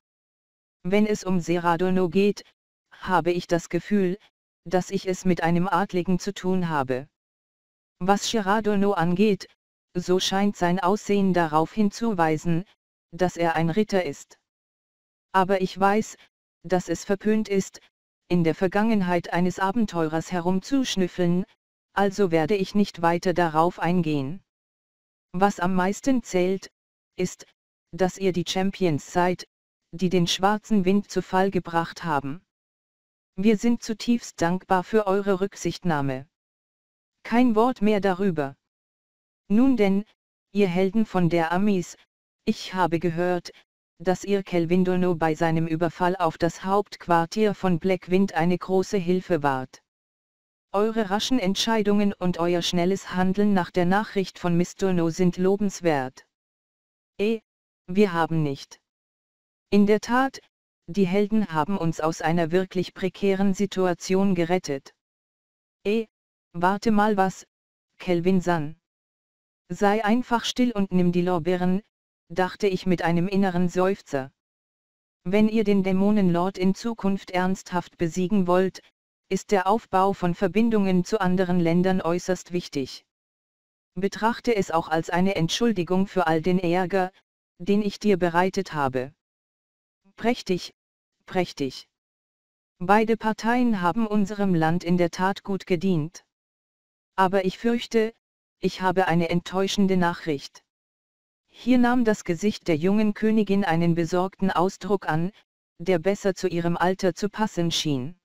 Wenn es um Seradono geht, habe ich das Gefühl, dass ich es mit einem Adligen zu tun habe. Was Shiradono angeht, so scheint sein Aussehen darauf hinzuweisen, dass er ein Ritter ist. Aber ich weiß, dass es verpönt ist, in der Vergangenheit eines Abenteurers herumzuschnüffeln, also werde ich nicht weiter darauf eingehen. Was am meisten zählt, ist, dass ihr die Champions seid, die den schwarzen Wind zu Fall gebracht haben. Wir sind zutiefst dankbar für eure Rücksichtnahme. Kein Wort mehr darüber. Nun denn, ihr Helden von der Amis, ich habe gehört, dass ihr Kelvin Dono bei seinem Überfall auf das Hauptquartier von Blackwind eine große Hilfe wart. Eure raschen Entscheidungen und euer schnelles Handeln nach der Nachricht von Mr. No sind lobenswert. Eh, wir haben nicht. In der Tat, die Helden haben uns aus einer wirklich prekären Situation gerettet. Eh, warte mal was, Kelvin San. Sei einfach still und nimm die Lorbeeren, dachte ich mit einem inneren Seufzer. Wenn ihr den Dämonenlord in Zukunft ernsthaft besiegen wollt, ist der Aufbau von Verbindungen zu anderen Ländern äußerst wichtig. Betrachte es auch als eine Entschuldigung für all den Ärger, den ich dir bereitet habe. Prächtig, prächtig. Beide Parteien haben unserem Land in der Tat gut gedient. Aber ich fürchte, ich habe eine enttäuschende Nachricht. Hier nahm das Gesicht der jungen Königin einen besorgten Ausdruck an, der besser zu ihrem Alter zu passen schien.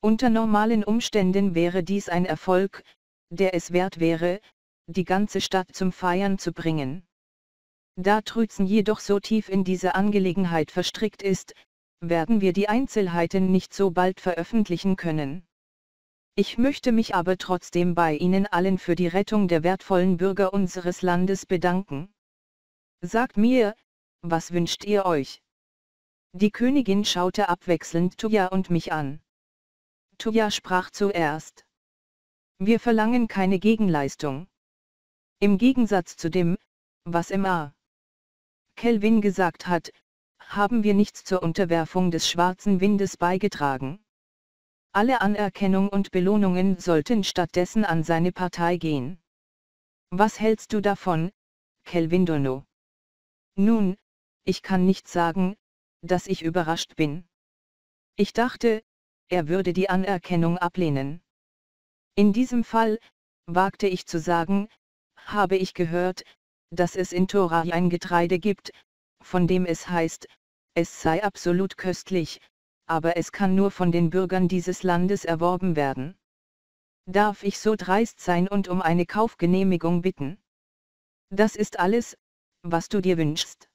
Unter normalen Umständen wäre dies ein Erfolg, der es wert wäre, die ganze Stadt zum Feiern zu bringen. Da Trützen jedoch so tief in diese Angelegenheit verstrickt ist, werden wir die Einzelheiten nicht so bald veröffentlichen können. Ich möchte mich aber trotzdem bei Ihnen allen für die Rettung der wertvollen Bürger unseres Landes bedanken. Sagt mir, was wünscht ihr euch? Die Königin schaute abwechselnd Tuja und mich an. Tuja sprach zuerst. Wir verlangen keine Gegenleistung. Im Gegensatz zu dem, was Emma Kelvin gesagt hat, haben wir nichts zur Unterwerfung des schwarzen Windes beigetragen. Alle Anerkennung und Belohnungen sollten stattdessen an seine Partei gehen. Was hältst du davon, Kelvin Dono? Nun, ich kann nicht sagen, dass ich überrascht bin. Ich dachte, er würde die Anerkennung ablehnen. In diesem Fall, wagte ich zu sagen, habe ich gehört, dass es in Tora ein Getreide gibt, von dem es heißt, es sei absolut köstlich, aber es kann nur von den Bürgern dieses Landes erworben werden. Darf ich so dreist sein und um eine Kaufgenehmigung bitten? Das ist alles, was du dir wünschst.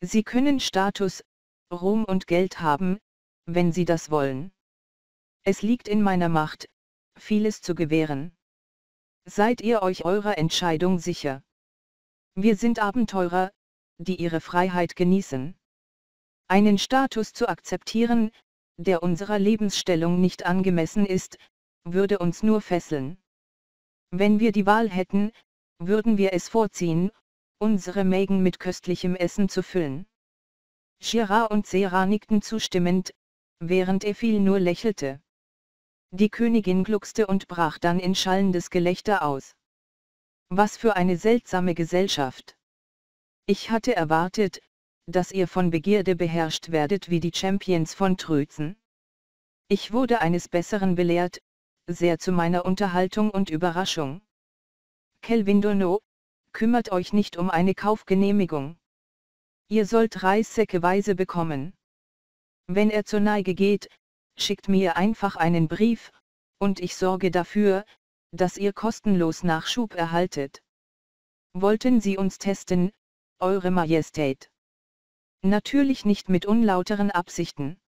Sie können Status, Ruhm und Geld haben, wenn Sie das wollen. Es liegt in meiner Macht, vieles zu gewähren. Seid ihr euch eurer Entscheidung sicher? Wir sind Abenteurer, die ihre Freiheit genießen. Einen Status zu akzeptieren, der unserer Lebensstellung nicht angemessen ist, würde uns nur fesseln. Wenn wir die Wahl hätten, würden wir es vorziehen, unsere Mägen mit köstlichem Essen zu füllen. Shira und Sera nickten zustimmend, während Ephil nur lächelte. Die Königin gluckste und brach dann in schallendes Gelächter aus. Was für eine seltsame Gesellschaft. Ich hatte erwartet, dass ihr von Begierde beherrscht werdet wie die Champions von Trözen. Ich wurde eines Besseren belehrt, sehr zu meiner Unterhaltung und Überraschung. Kelvin Dono, kümmert euch nicht um eine Kaufgenehmigung. Ihr sollt Reissäckeweise bekommen. Wenn er zur Neige geht, schickt mir einfach einen Brief, und ich sorge dafür, dass ihr kostenlos Nachschub erhaltet. Wollten Sie uns testen, Eure Majestät? Natürlich nicht mit unlauteren Absichten.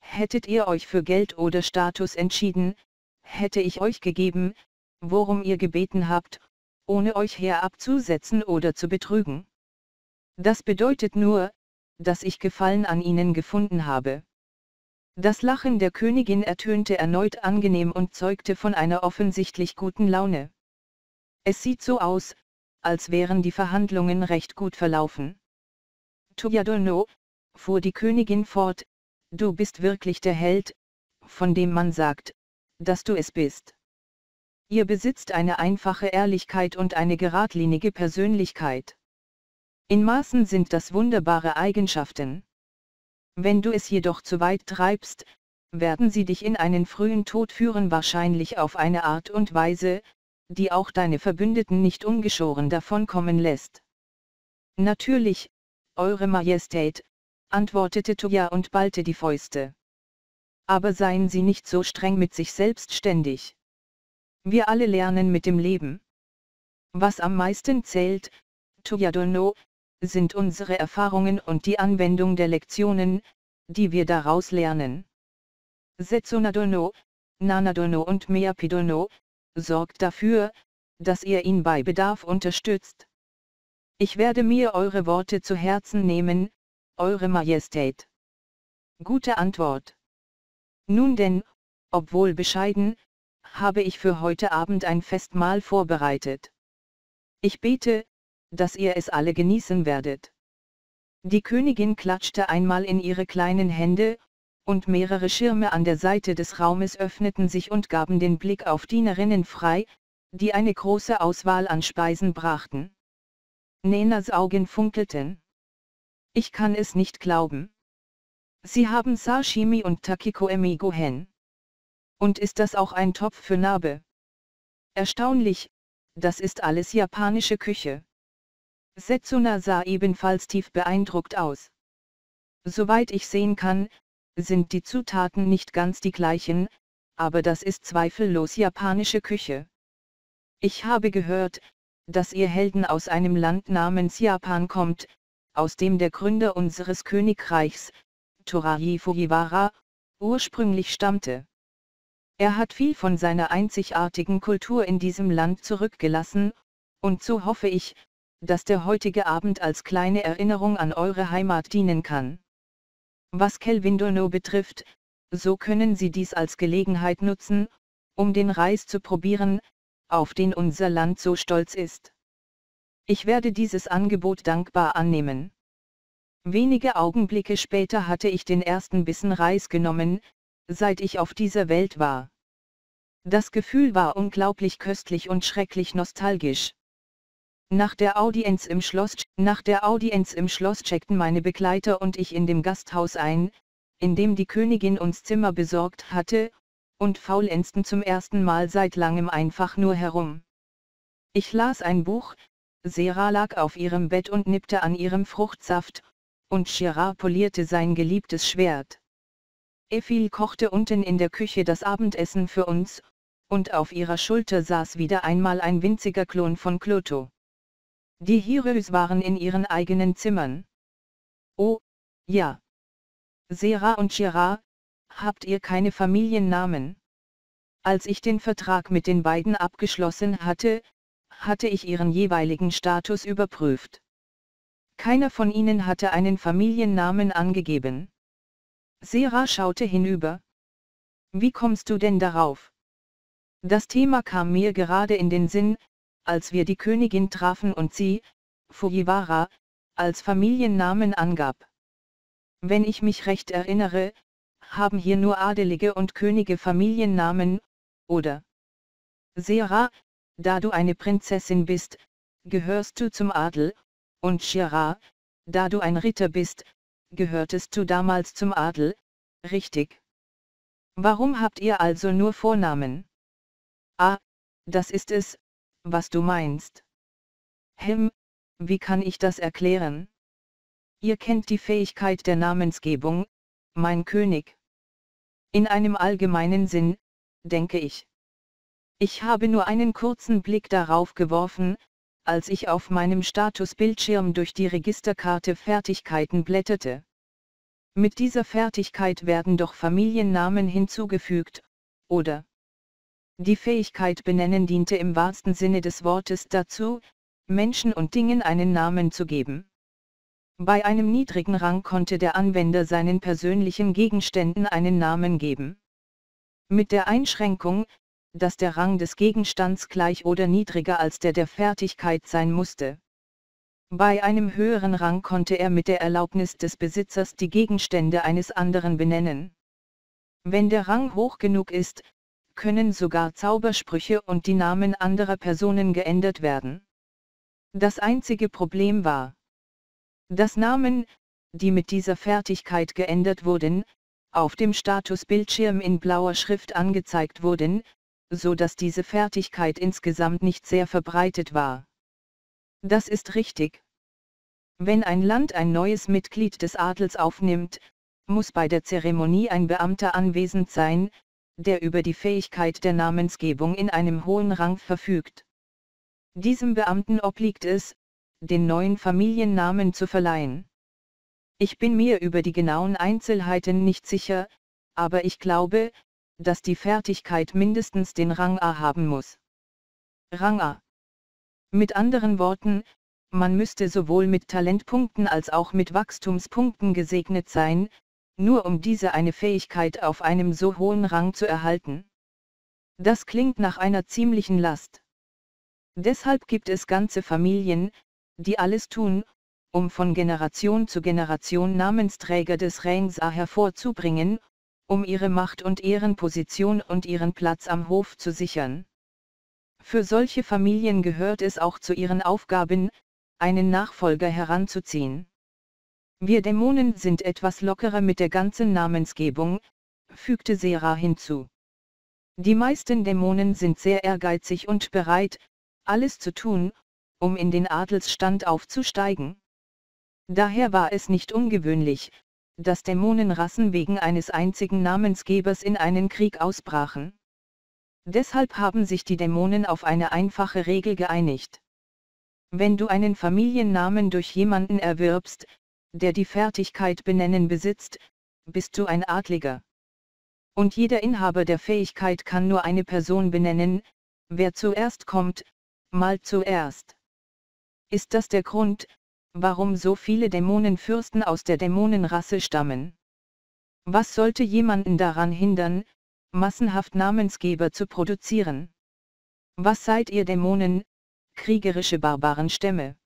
Hättet ihr euch für Geld oder Status entschieden, hätte ich euch gegeben, worum ihr gebeten habt, ohne euch herabzusetzen oder zu betrügen. Das bedeutet nur, dass ich Gefallen an ihnen gefunden habe. Das Lachen der Königin ertönte erneut angenehm und zeugte von einer offensichtlich guten Laune. Es sieht so aus, als wären die Verhandlungen recht gut verlaufen. Tuyadolno, fuhr die Königin fort, du bist wirklich der Held, von dem man sagt, dass du es bist. Ihr besitzt eine einfache Ehrlichkeit und eine geradlinige Persönlichkeit. In Maßen sind das wunderbare Eigenschaften. Wenn du es jedoch zu weit treibst, werden sie dich in einen frühen Tod führen wahrscheinlich auf eine Art und Weise, die auch deine Verbündeten nicht ungeschoren davonkommen lässt. Natürlich, Eure Majestät, antwortete Tuya und ballte die Fäuste. Aber seien Sie nicht so streng mit sich selbst ständig. Wir alle lernen mit dem Leben. Was am meisten zählt, Tuya Dono, sind unsere Erfahrungen und die Anwendung der Lektionen, die wir daraus lernen. Setsunadono, Nanadono und Meapidono, sorgt dafür, dass ihr ihn bei Bedarf unterstützt. Ich werde mir eure Worte zu Herzen nehmen, Eure Majestät. Gute Antwort. Nun denn, obwohl bescheiden, habe ich für heute Abend ein Festmahl vorbereitet. Ich bete, dass ihr es alle genießen werdet. Die Königin klatschte einmal in ihre kleinen Hände, und mehrere Schirme an der Seite des Raumes öffneten sich und gaben den Blick auf Dienerinnen frei, die eine große Auswahl an Speisen brachten. Nenas Augen funkelten. Ich kann es nicht glauben. Sie haben Sashimi und Takiko Emigo Hen. Und ist das auch ein Topf für Nabe? Erstaunlich, das ist alles japanische Küche. Setsuna sah ebenfalls tief beeindruckt aus. Soweit ich sehen kann, sind die Zutaten nicht ganz die gleichen, aber das ist zweifellos japanische Küche. Ich habe gehört, dass ihr Helden aus einem Land namens Japan kommt, aus dem der Gründer unseres Königreichs, Toraji Fujiwara, ursprünglich stammte. Er hat viel von seiner einzigartigen Kultur in diesem Land zurückgelassen, und so hoffe ich, dass der heutige Abend als kleine Erinnerung an eure Heimat dienen kann. Was Kelvin Dono betrifft, so können Sie dies als Gelegenheit nutzen, um den Reis zu probieren, auf den unser Land so stolz ist. Ich werde dieses Angebot dankbar annehmen. Wenige Augenblicke später hatte ich den ersten Bissen Reis genommen, seit ich auf dieser Welt war. Das Gefühl war unglaublich köstlich und schrecklich nostalgisch. Nach der Audienz im Schloss, nach der Audienz im Schloss checkten meine Begleiter und ich in dem Gasthaus ein, in dem die Königin uns Zimmer besorgt hatte, und faulenzten zum ersten Mal seit langem einfach nur herum. Ich las ein Buch, Sera lag auf ihrem Bett und nippte an ihrem Fruchtsaft, und Shira polierte sein geliebtes Schwert. Efil kochte unten in der Küche das Abendessen für uns, und auf ihrer Schulter saß wieder einmal ein winziger Klon von Kloto. Die Hirös waren in ihren eigenen Zimmern. Oh, ja. Sera und Shira, habt ihr keine Familiennamen? Als ich den Vertrag mit den beiden abgeschlossen hatte, hatte ich ihren jeweiligen Status überprüft. Keiner von ihnen hatte einen Familiennamen angegeben. Sera schaute hinüber. Wie kommst du denn darauf? Das Thema kam mir gerade in den Sinn, als wir die Königin trafen und sie, Fujiwara, als Familiennamen angab. Wenn ich mich recht erinnere, haben hier nur Adelige und Könige Familiennamen, oder? Sera, da du eine Prinzessin bist, gehörst du zum Adel, und Shira, da du ein Ritter bist, gehörtest du damals zum Adel, richtig? Warum habt ihr also nur Vornamen? Ah, das ist es, was du meinst. Hm, wie kann ich das erklären? Ihr kennt die Fähigkeit der Namensgebung, mein König. In einem allgemeinen Sinn, denke ich. Ich habe nur einen kurzen Blick darauf geworfen, als ich auf meinem Statusbildschirm durch die Registerkarte Fertigkeiten blätterte. Mit dieser Fertigkeit werden doch Familiennamen hinzugefügt, oder? Die Fähigkeit benennen diente im wahrsten Sinne des Wortes dazu, Menschen und Dingen einen Namen zu geben. Bei einem niedrigen Rang konnte der Anwender seinen persönlichen Gegenständen einen Namen geben. Mit der Einschränkung, dass der Rang des Gegenstands gleich oder niedriger als der der Fertigkeit sein musste. Bei einem höheren Rang konnte er mit der Erlaubnis des Besitzers die Gegenstände eines anderen benennen. Wenn der Rang hoch genug ist, können sogar Zaubersprüche und die Namen anderer Personen geändert werden. Das einzige Problem war, dass Namen, die mit dieser Fertigkeit geändert wurden, auf dem Statusbildschirm in blauer Schrift angezeigt wurden, so dass diese Fertigkeit insgesamt nicht sehr verbreitet war. Das ist richtig. Wenn ein Land ein neues Mitglied des Adels aufnimmt, muss bei der Zeremonie ein Beamter anwesend sein, der über die Fähigkeit der Namensgebung in einem hohen Rang verfügt. Diesem Beamten obliegt es, den neuen Familiennamen zu verleihen. Ich bin mir über die genauen Einzelheiten nicht sicher, aber ich glaube, dass die Fertigkeit mindestens den Rang A haben muss. Rang A. Mit anderen Worten, man müsste sowohl mit Talentpunkten als auch mit Wachstumspunkten gesegnet sein, nur um diese eine Fähigkeit auf einem so hohen Rang zu erhalten. Das klingt nach einer ziemlichen Last. Deshalb gibt es ganze Familien, die alles tun, um von Generation zu Generation Namensträger des Rangs A hervorzubringen, um ihre Macht und Ehrenposition und ihren Platz am Hof zu sichern. Für solche Familien gehört es auch zu ihren Aufgaben, einen Nachfolger heranzuziehen. Wir Dämonen sind etwas lockerer mit der ganzen Namensgebung, fügte Sera hinzu. Die meisten Dämonen sind sehr ehrgeizig und bereit, alles zu tun, um in den Adelsstand aufzusteigen. Daher war es nicht ungewöhnlich, dass Dämonenrassen wegen eines einzigen Namensgebers in einen Krieg ausbrachen. Deshalb haben sich die Dämonen auf eine einfache Regel geeinigt. Wenn du einen Familiennamen durch jemanden erwirbst, der die Fertigkeit benennen besitzt, bist du ein Adliger. Und jeder Inhaber der Fähigkeit kann nur eine Person benennen, wer zuerst kommt, mal zuerst. Ist das der Grund, warum so viele Dämonenfürsten aus der Dämonenrasse stammen. Was sollte jemanden daran hindern, massenhaft Namensgeber zu produzieren? Was seid ihr Dämonen, kriegerische Barbarenstämme?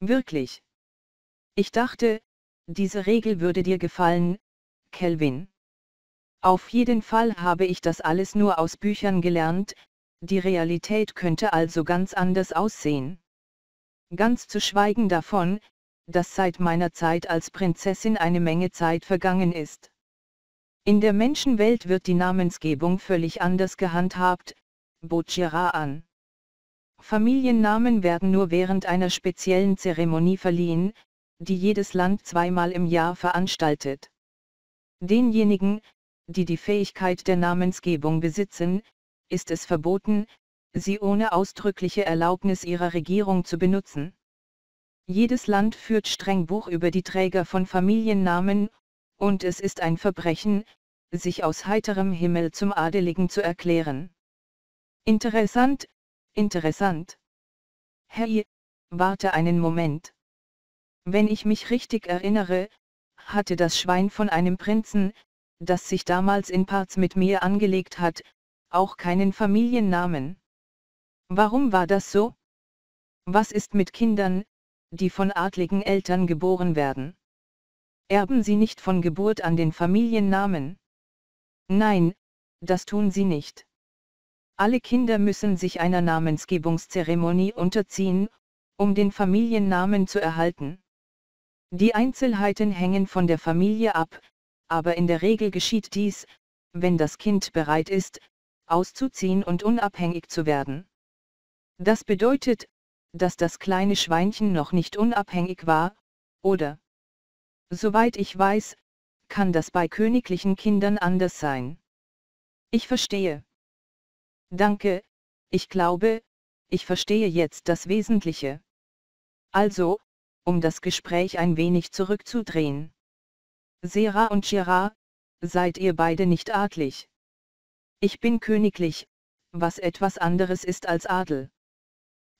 Wirklich. Ich dachte, diese Regel würde dir gefallen, Kelvin. Auf jeden Fall habe ich das alles nur aus Büchern gelernt, die Realität könnte also ganz anders aussehen. Ganz zu schweigen davon, dass seit meiner Zeit als Prinzessin eine Menge Zeit vergangen ist. In der Menschenwelt wird die Namensgebung völlig anders gehandhabt, bot Chira an. Familiennamen werden nur während einer speziellen Zeremonie verliehen, die jedes Land zweimal im Jahr veranstaltet. Denjenigen, die die Fähigkeit der Namensgebung besitzen, ist es verboten, sie ohne ausdrückliche Erlaubnis ihrer Regierung zu benutzen. Jedes Land führt streng Buch über die Träger von Familiennamen, und es ist ein Verbrechen, sich aus heiterem Himmel zum Adeligen zu erklären. Interessant, interessant. Hey, warte einen Moment. Wenn ich mich richtig erinnere, hatte das Schwein von einem Prinzen, das sich damals in Parts mit mir angelegt hat, auch keinen Familiennamen. Warum war das so? Was ist mit Kindern, die von adligen Eltern geboren werden? Erben sie nicht von Geburt an den Familiennamen? Nein, das tun sie nicht. Alle Kinder müssen sich einer Namensgebungszeremonie unterziehen, um den Familiennamen zu erhalten. Die Einzelheiten hängen von der Familie ab, aber in der Regel geschieht dies, wenn das Kind bereit ist, auszuziehen und unabhängig zu werden. Das bedeutet, dass das kleine Schweinchen noch nicht unabhängig war, oder? Soweit ich weiß, kann das bei königlichen Kindern anders sein. Ich verstehe. Danke, ich glaube, ich verstehe jetzt das Wesentliche. Also, um das Gespräch ein wenig zurückzudrehen. Sera und Chira, seid ihr beide nicht adlig. Ich bin königlich, was etwas anderes ist als Adel.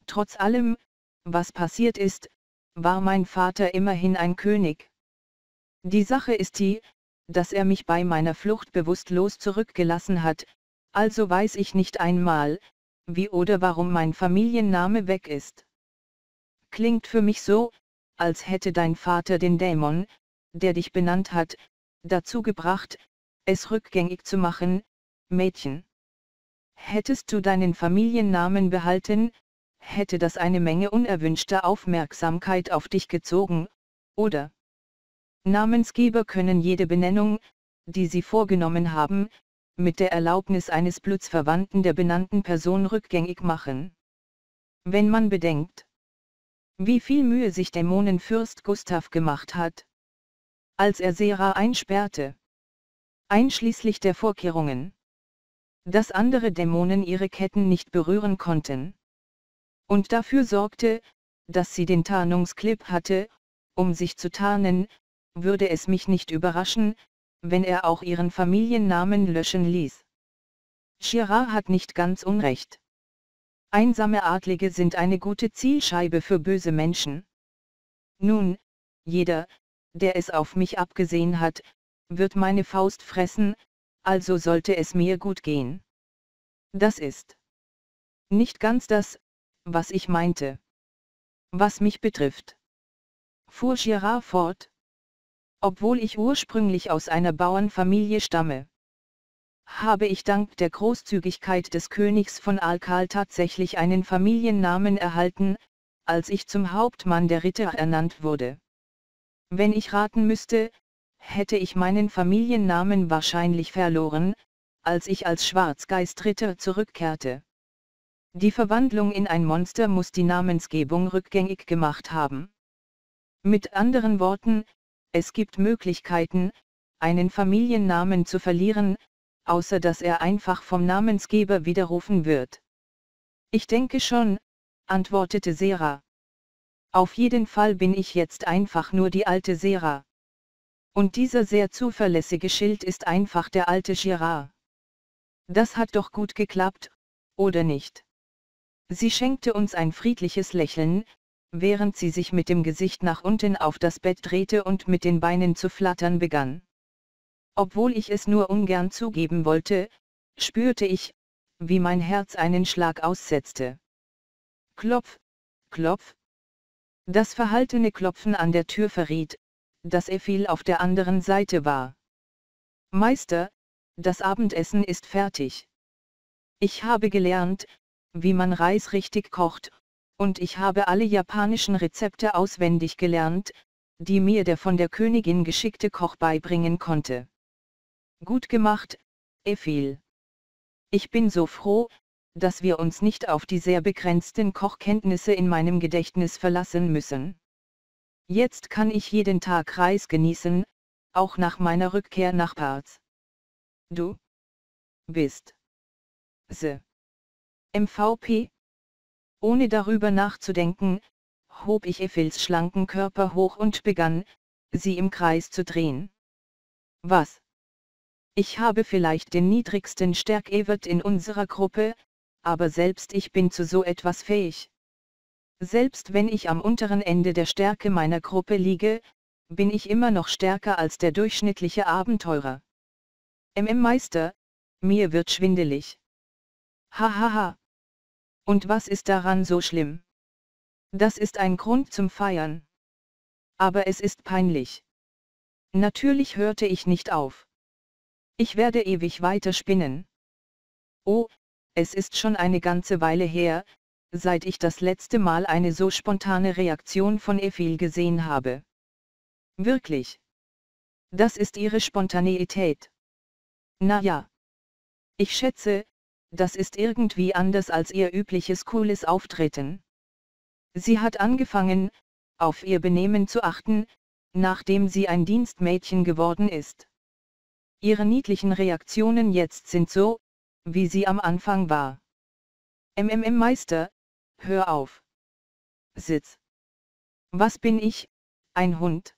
Trotz allem, was passiert ist, war mein Vater immerhin ein König. Die Sache ist die, dass er mich bei meiner Flucht bewusstlos zurückgelassen hat, also weiß ich nicht einmal, wie oder warum mein Familienname weg ist. Klingt für mich so, als hätte dein Vater den Dämon, der dich benannt hat, dazu gebracht, es rückgängig zu machen, Mädchen. Hättest du deinen Familiennamen behalten, hätte das eine Menge unerwünschter Aufmerksamkeit auf dich gezogen, oder? Namensgeber können jede Benennung, die sie vorgenommen haben, mit der Erlaubnis eines Blutsverwandten der benannten Person rückgängig machen. Wenn man bedenkt, wie viel Mühe sich Dämonenfürst Gustav gemacht hat, als er Sera einsperrte, einschließlich der Vorkehrungen, dass andere Dämonen ihre Ketten nicht berühren konnten und dafür sorgte, dass sie den Tarnungsclip hatte, um sich zu tarnen, würde es mich nicht überraschen, wenn er auch ihren Familiennamen löschen ließ. Girard hat nicht ganz unrecht. Einsame Adlige sind eine gute Zielscheibe für böse Menschen. Nun, jeder, der es auf mich abgesehen hat, wird meine Faust fressen, also sollte es mir gut gehen. Das ist nicht ganz das, was ich meinte. Was mich betrifft. Fuhr Girard fort. Obwohl ich ursprünglich aus einer Bauernfamilie stamme. Habe ich dank der Großzügigkeit des Königs von Alkal tatsächlich einen Familiennamen erhalten, als ich zum Hauptmann der Ritter ernannt wurde. Wenn ich raten müsste, hätte ich meinen Familiennamen wahrscheinlich verloren, als ich als Schwarzgeistritter zurückkehrte. Die Verwandlung in ein Monster muss die Namensgebung rückgängig gemacht haben. Mit anderen Worten, es gibt Möglichkeiten, einen Familiennamen zu verlieren, außer dass er einfach vom Namensgeber widerrufen wird. Ich denke schon, antwortete Sera. Auf jeden Fall bin ich jetzt einfach nur die alte Sera. Und dieser sehr zuverlässige Schild ist einfach der alte Girard. Das hat doch gut geklappt, oder nicht? Sie schenkte uns ein friedliches Lächeln, während sie sich mit dem Gesicht nach unten auf das Bett drehte und mit den Beinen zu flattern begann. Obwohl ich es nur ungern zugeben wollte, spürte ich, wie mein Herz einen Schlag aussetzte. Klopf, klopf. Das verhaltene Klopfen an der Tür verriet, dass Ephil auf der anderen Seite war. Meister, das Abendessen ist fertig. Ich habe gelernt, wie man Reis richtig kocht, und ich habe alle japanischen Rezepte auswendig gelernt, die mir der von der Königin geschickte Koch beibringen konnte. Gut gemacht, Ephil. Ich bin so froh, dass wir uns nicht auf die sehr begrenzten Kochkenntnisse in meinem Gedächtnis verlassen müssen. Jetzt kann ich jeden Tag Reis genießen, auch nach meiner Rückkehr nach Parz. Du bist se MVP. Ohne darüber nachzudenken, hob ich Effels schlanken Körper hoch und begann, sie im Kreis zu drehen. Was? Ich habe vielleicht den niedrigsten Stärkewert in unserer Gruppe, aber selbst ich bin zu so etwas fähig. Selbst wenn ich am unteren Ende der Stärke meiner Gruppe liege, bin ich immer noch stärker als der durchschnittliche Abenteurer. MM-Meister, mir wird schwindelig. Hahaha. Ha, ha. Und was ist daran so schlimm? Das ist ein Grund zum Feiern. Aber es ist peinlich. Natürlich hörte ich nicht auf. Ich werde ewig weiter spinnen. Oh, es ist schon eine ganze Weile her, seit ich das letzte Mal eine so spontane Reaktion von Ephil gesehen habe. Wirklich. Das ist ihre Spontaneität. Na ja. Ich schätze, das ist irgendwie anders als ihr übliches cooles Auftreten. Sie hat angefangen, auf ihr Benehmen zu achten, nachdem sie ein Dienstmädchen geworden ist. Ihre niedlichen Reaktionen jetzt sind so, wie sie am Anfang war. MMM Meister, hör auf. Sitz. Was bin ich, ein Hund?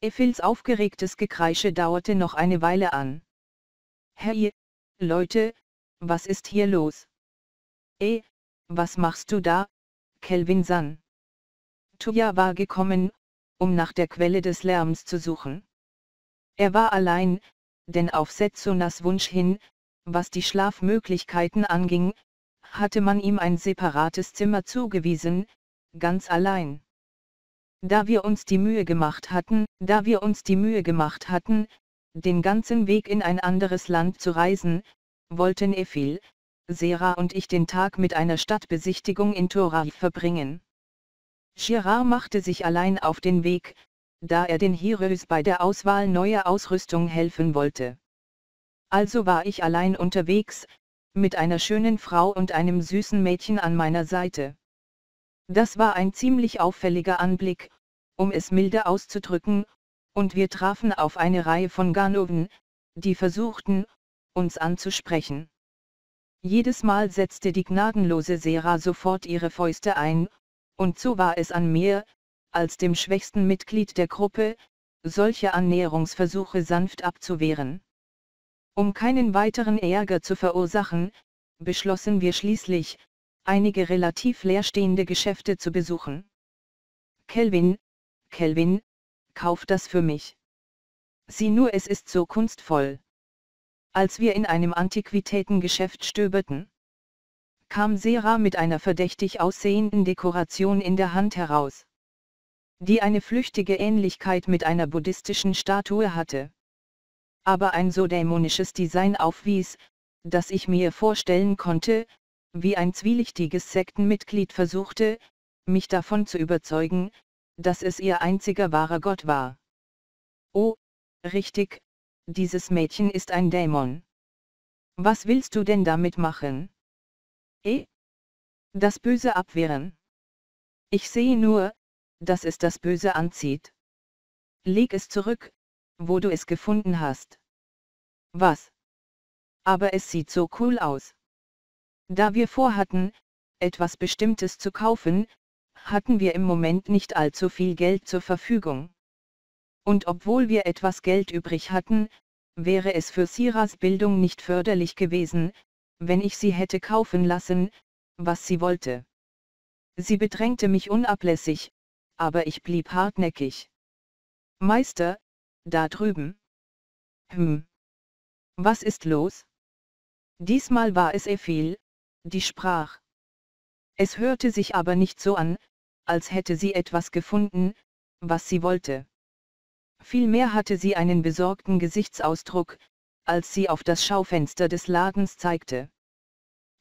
Effils aufgeregtes Gekreische dauerte noch eine Weile an. Hey, Leute, was ist hier los? Eh, was machst du da, Kelvin San? Tuya war gekommen, um nach der Quelle des Lärms zu suchen. Er war allein, denn auf Setsunas Wunsch hin, was die Schlafmöglichkeiten anging, hatte man ihm ein separates Zimmer zugewiesen, ganz allein. Da wir uns die Mühe gemacht hatten, da wir uns die Mühe gemacht hatten, den ganzen Weg in ein anderes Land zu reisen, wollten Ephil, Sera und ich den Tag mit einer Stadtbesichtigung in Torah verbringen. Girard machte sich allein auf den Weg, da er den Heroes bei der Auswahl neuer Ausrüstung helfen wollte. Also war ich allein unterwegs, mit einer schönen Frau und einem süßen Mädchen an meiner Seite. Das war ein ziemlich auffälliger Anblick, um es milde auszudrücken, und wir trafen auf eine Reihe von Ganoven, die versuchten, uns anzusprechen. Jedes Mal setzte die gnadenlose Sera sofort ihre Fäuste ein, und so war es an mir, als dem schwächsten Mitglied der Gruppe, solche Annäherungsversuche sanft abzuwehren. Um keinen weiteren Ärger zu verursachen, beschlossen wir schließlich, einige relativ leerstehende Geschäfte zu besuchen. Kelvin, Kelvin, kauf das für mich. Sieh nur, es ist so kunstvoll. Als wir in einem Antiquitätengeschäft stöberten, kam Sera mit einer verdächtig aussehenden Dekoration in der Hand heraus, die eine flüchtige Ähnlichkeit mit einer buddhistischen Statue hatte. Aber ein so dämonisches Design aufwies, dass ich mir vorstellen konnte, wie ein zwielichtiges Sektenmitglied versuchte, mich davon zu überzeugen, dass es ihr einziger wahrer Gott war. Oh, richtig, dieses Mädchen ist ein Dämon. Was willst du denn damit machen? Eh? Das Böse abwehren. Ich sehe nur, dass es das Böse anzieht. Leg es zurück, wo du es gefunden hast. Was? Aber es sieht so cool aus. Da wir vorhatten, etwas Bestimmtes zu kaufen, hatten wir im Moment nicht allzu viel Geld zur Verfügung. Und obwohl wir etwas Geld übrig hatten, wäre es für Siras Bildung nicht förderlich gewesen, wenn ich sie hätte kaufen lassen, was sie wollte. Sie bedrängte mich unablässig, aber ich blieb hartnäckig. Meister, da drüben. Hm. Was ist los? Diesmal war es Ephil, die sprach. Es hörte sich aber nicht so an, als hätte sie etwas gefunden, was sie wollte. Vielmehr hatte sie einen besorgten Gesichtsausdruck, als sie auf das Schaufenster des Ladens zeigte.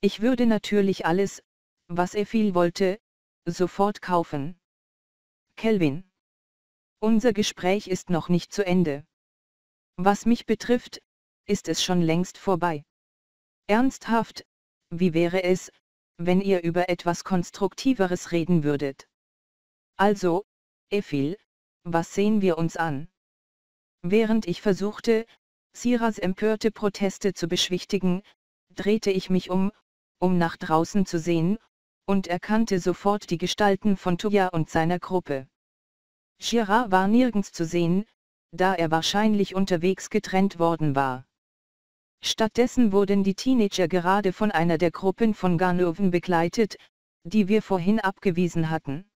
Ich würde natürlich alles, was viel wollte, sofort kaufen. Kelvin. Unser Gespräch ist noch nicht zu Ende. Was mich betrifft, ist es schon längst vorbei. Ernsthaft, wie wäre es, wenn ihr über etwas Konstruktiveres reden würdet? Also, Ephil, was sehen wir uns an? Während ich versuchte, Siras empörte Proteste zu beschwichtigen, drehte ich mich um, um nach draußen zu sehen, und erkannte sofort die Gestalten von Tuya und seiner Gruppe. Shira war nirgends zu sehen, da er wahrscheinlich unterwegs getrennt worden war. Stattdessen wurden die Teenager gerade von einer der Gruppen von Ganoven begleitet, die wir vorhin abgewiesen hatten.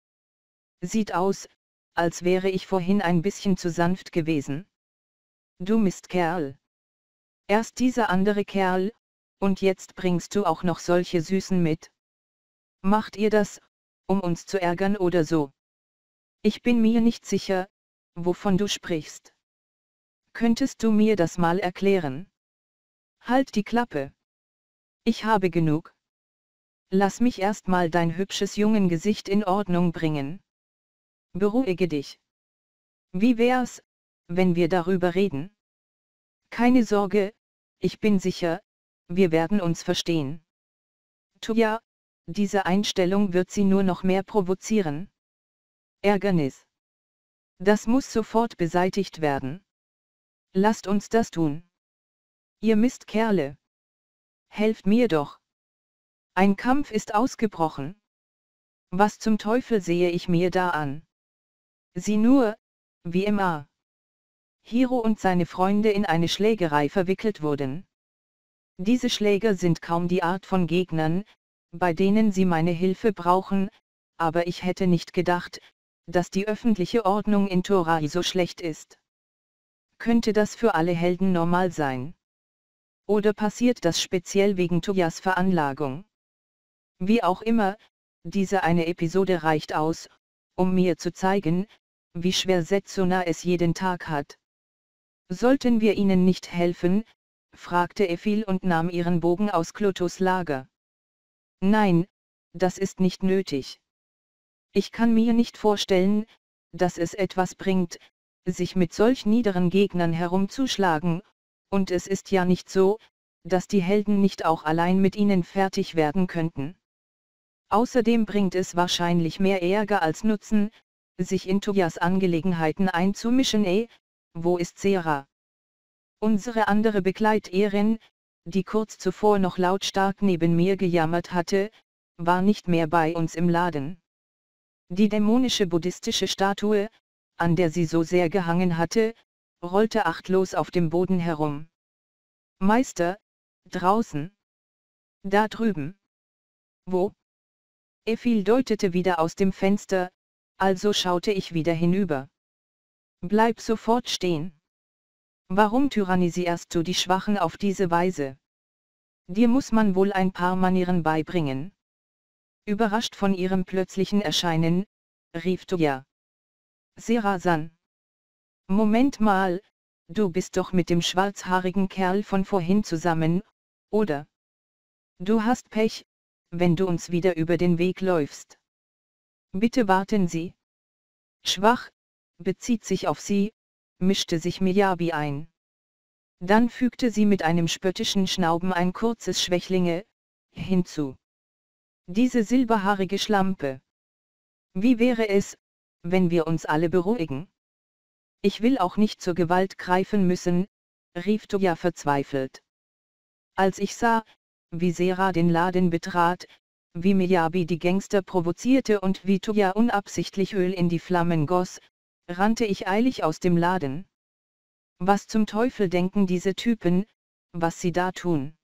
Sieht aus, als wäre ich vorhin ein bisschen zu sanft gewesen. Du Mistkerl. Erst dieser andere Kerl, und jetzt bringst du auch noch solche Süßen mit. Macht ihr das, um uns zu ärgern oder so? Ich bin mir nicht sicher, wovon du sprichst. Könntest du mir das mal erklären? Halt die Klappe. Ich habe genug. Lass mich erst mal dein hübsches jungen Gesicht in Ordnung bringen. Beruhige dich. Wie wär's, wenn wir darüber reden? Keine Sorge, ich bin sicher, wir werden uns verstehen. Tuja, diese Einstellung wird sie nur noch mehr provozieren. Ärgernis. Das muss sofort beseitigt werden. Lasst uns das tun. Ihr Mistkerle. Helft mir doch. Ein Kampf ist ausgebrochen. Was zum Teufel sehe ich mir da an? Sieh nur, wie immer. Hiro und seine Freunde in eine Schlägerei verwickelt wurden. Diese Schläger sind kaum die Art von Gegnern, bei denen sie meine Hilfe brauchen, aber ich hätte nicht gedacht, dass die öffentliche Ordnung in Torai so schlecht ist. Könnte das für alle Helden normal sein? Oder passiert das speziell wegen Toyas Veranlagung? Wie auch immer, diese eine Episode reicht aus, um mir zu zeigen, wie schwer Setsuna es jeden Tag hat. Sollten wir ihnen nicht helfen? fragte Ephil und nahm ihren Bogen aus Klotos Lager. Nein, das ist nicht nötig. Ich kann mir nicht vorstellen, dass es etwas bringt, sich mit solch niederen Gegnern herumzuschlagen, und es ist ja nicht so, dass die Helden nicht auch allein mit ihnen fertig werden könnten. Außerdem bringt es wahrscheinlich mehr Ärger als Nutzen, sich in Toyas Angelegenheiten einzumischen, eh, wo ist Sera? Unsere andere Begleiterin, die kurz zuvor noch lautstark neben mir gejammert hatte, war nicht mehr bei uns im Laden. Die dämonische buddhistische Statue, an der sie so sehr gehangen hatte, rollte achtlos auf dem Boden herum. Meister, draußen. Da drüben. Wo? Efil deutete wieder aus dem Fenster, also schaute ich wieder hinüber. Bleib sofort stehen. Warum tyrannisierst du die Schwachen auf diese Weise? Dir muss man wohl ein paar Manieren beibringen. Überrascht von ihrem plötzlichen Erscheinen, rief Tuya. Serasan. Moment mal, du bist doch mit dem schwarzhaarigen Kerl von vorhin zusammen, oder? Du hast Pech, wenn du uns wieder über den Weg läufst. Bitte warten Sie. Schwach, bezieht sich auf Sie, mischte sich Miyabi ein. Dann fügte sie mit einem spöttischen Schnauben ein kurzes Schwächlinge, hinzu. Diese silberhaarige Schlampe. Wie wäre es, wenn wir uns alle beruhigen? Ich will auch nicht zur Gewalt greifen müssen, rief Toya verzweifelt. Als ich sah, wie Sera den Laden betrat, wie Miyabi die Gangster provozierte und wie Toya unabsichtlich Öl in die Flammen goss, rannte ich eilig aus dem Laden. Was zum Teufel denken diese Typen, was sie da tun?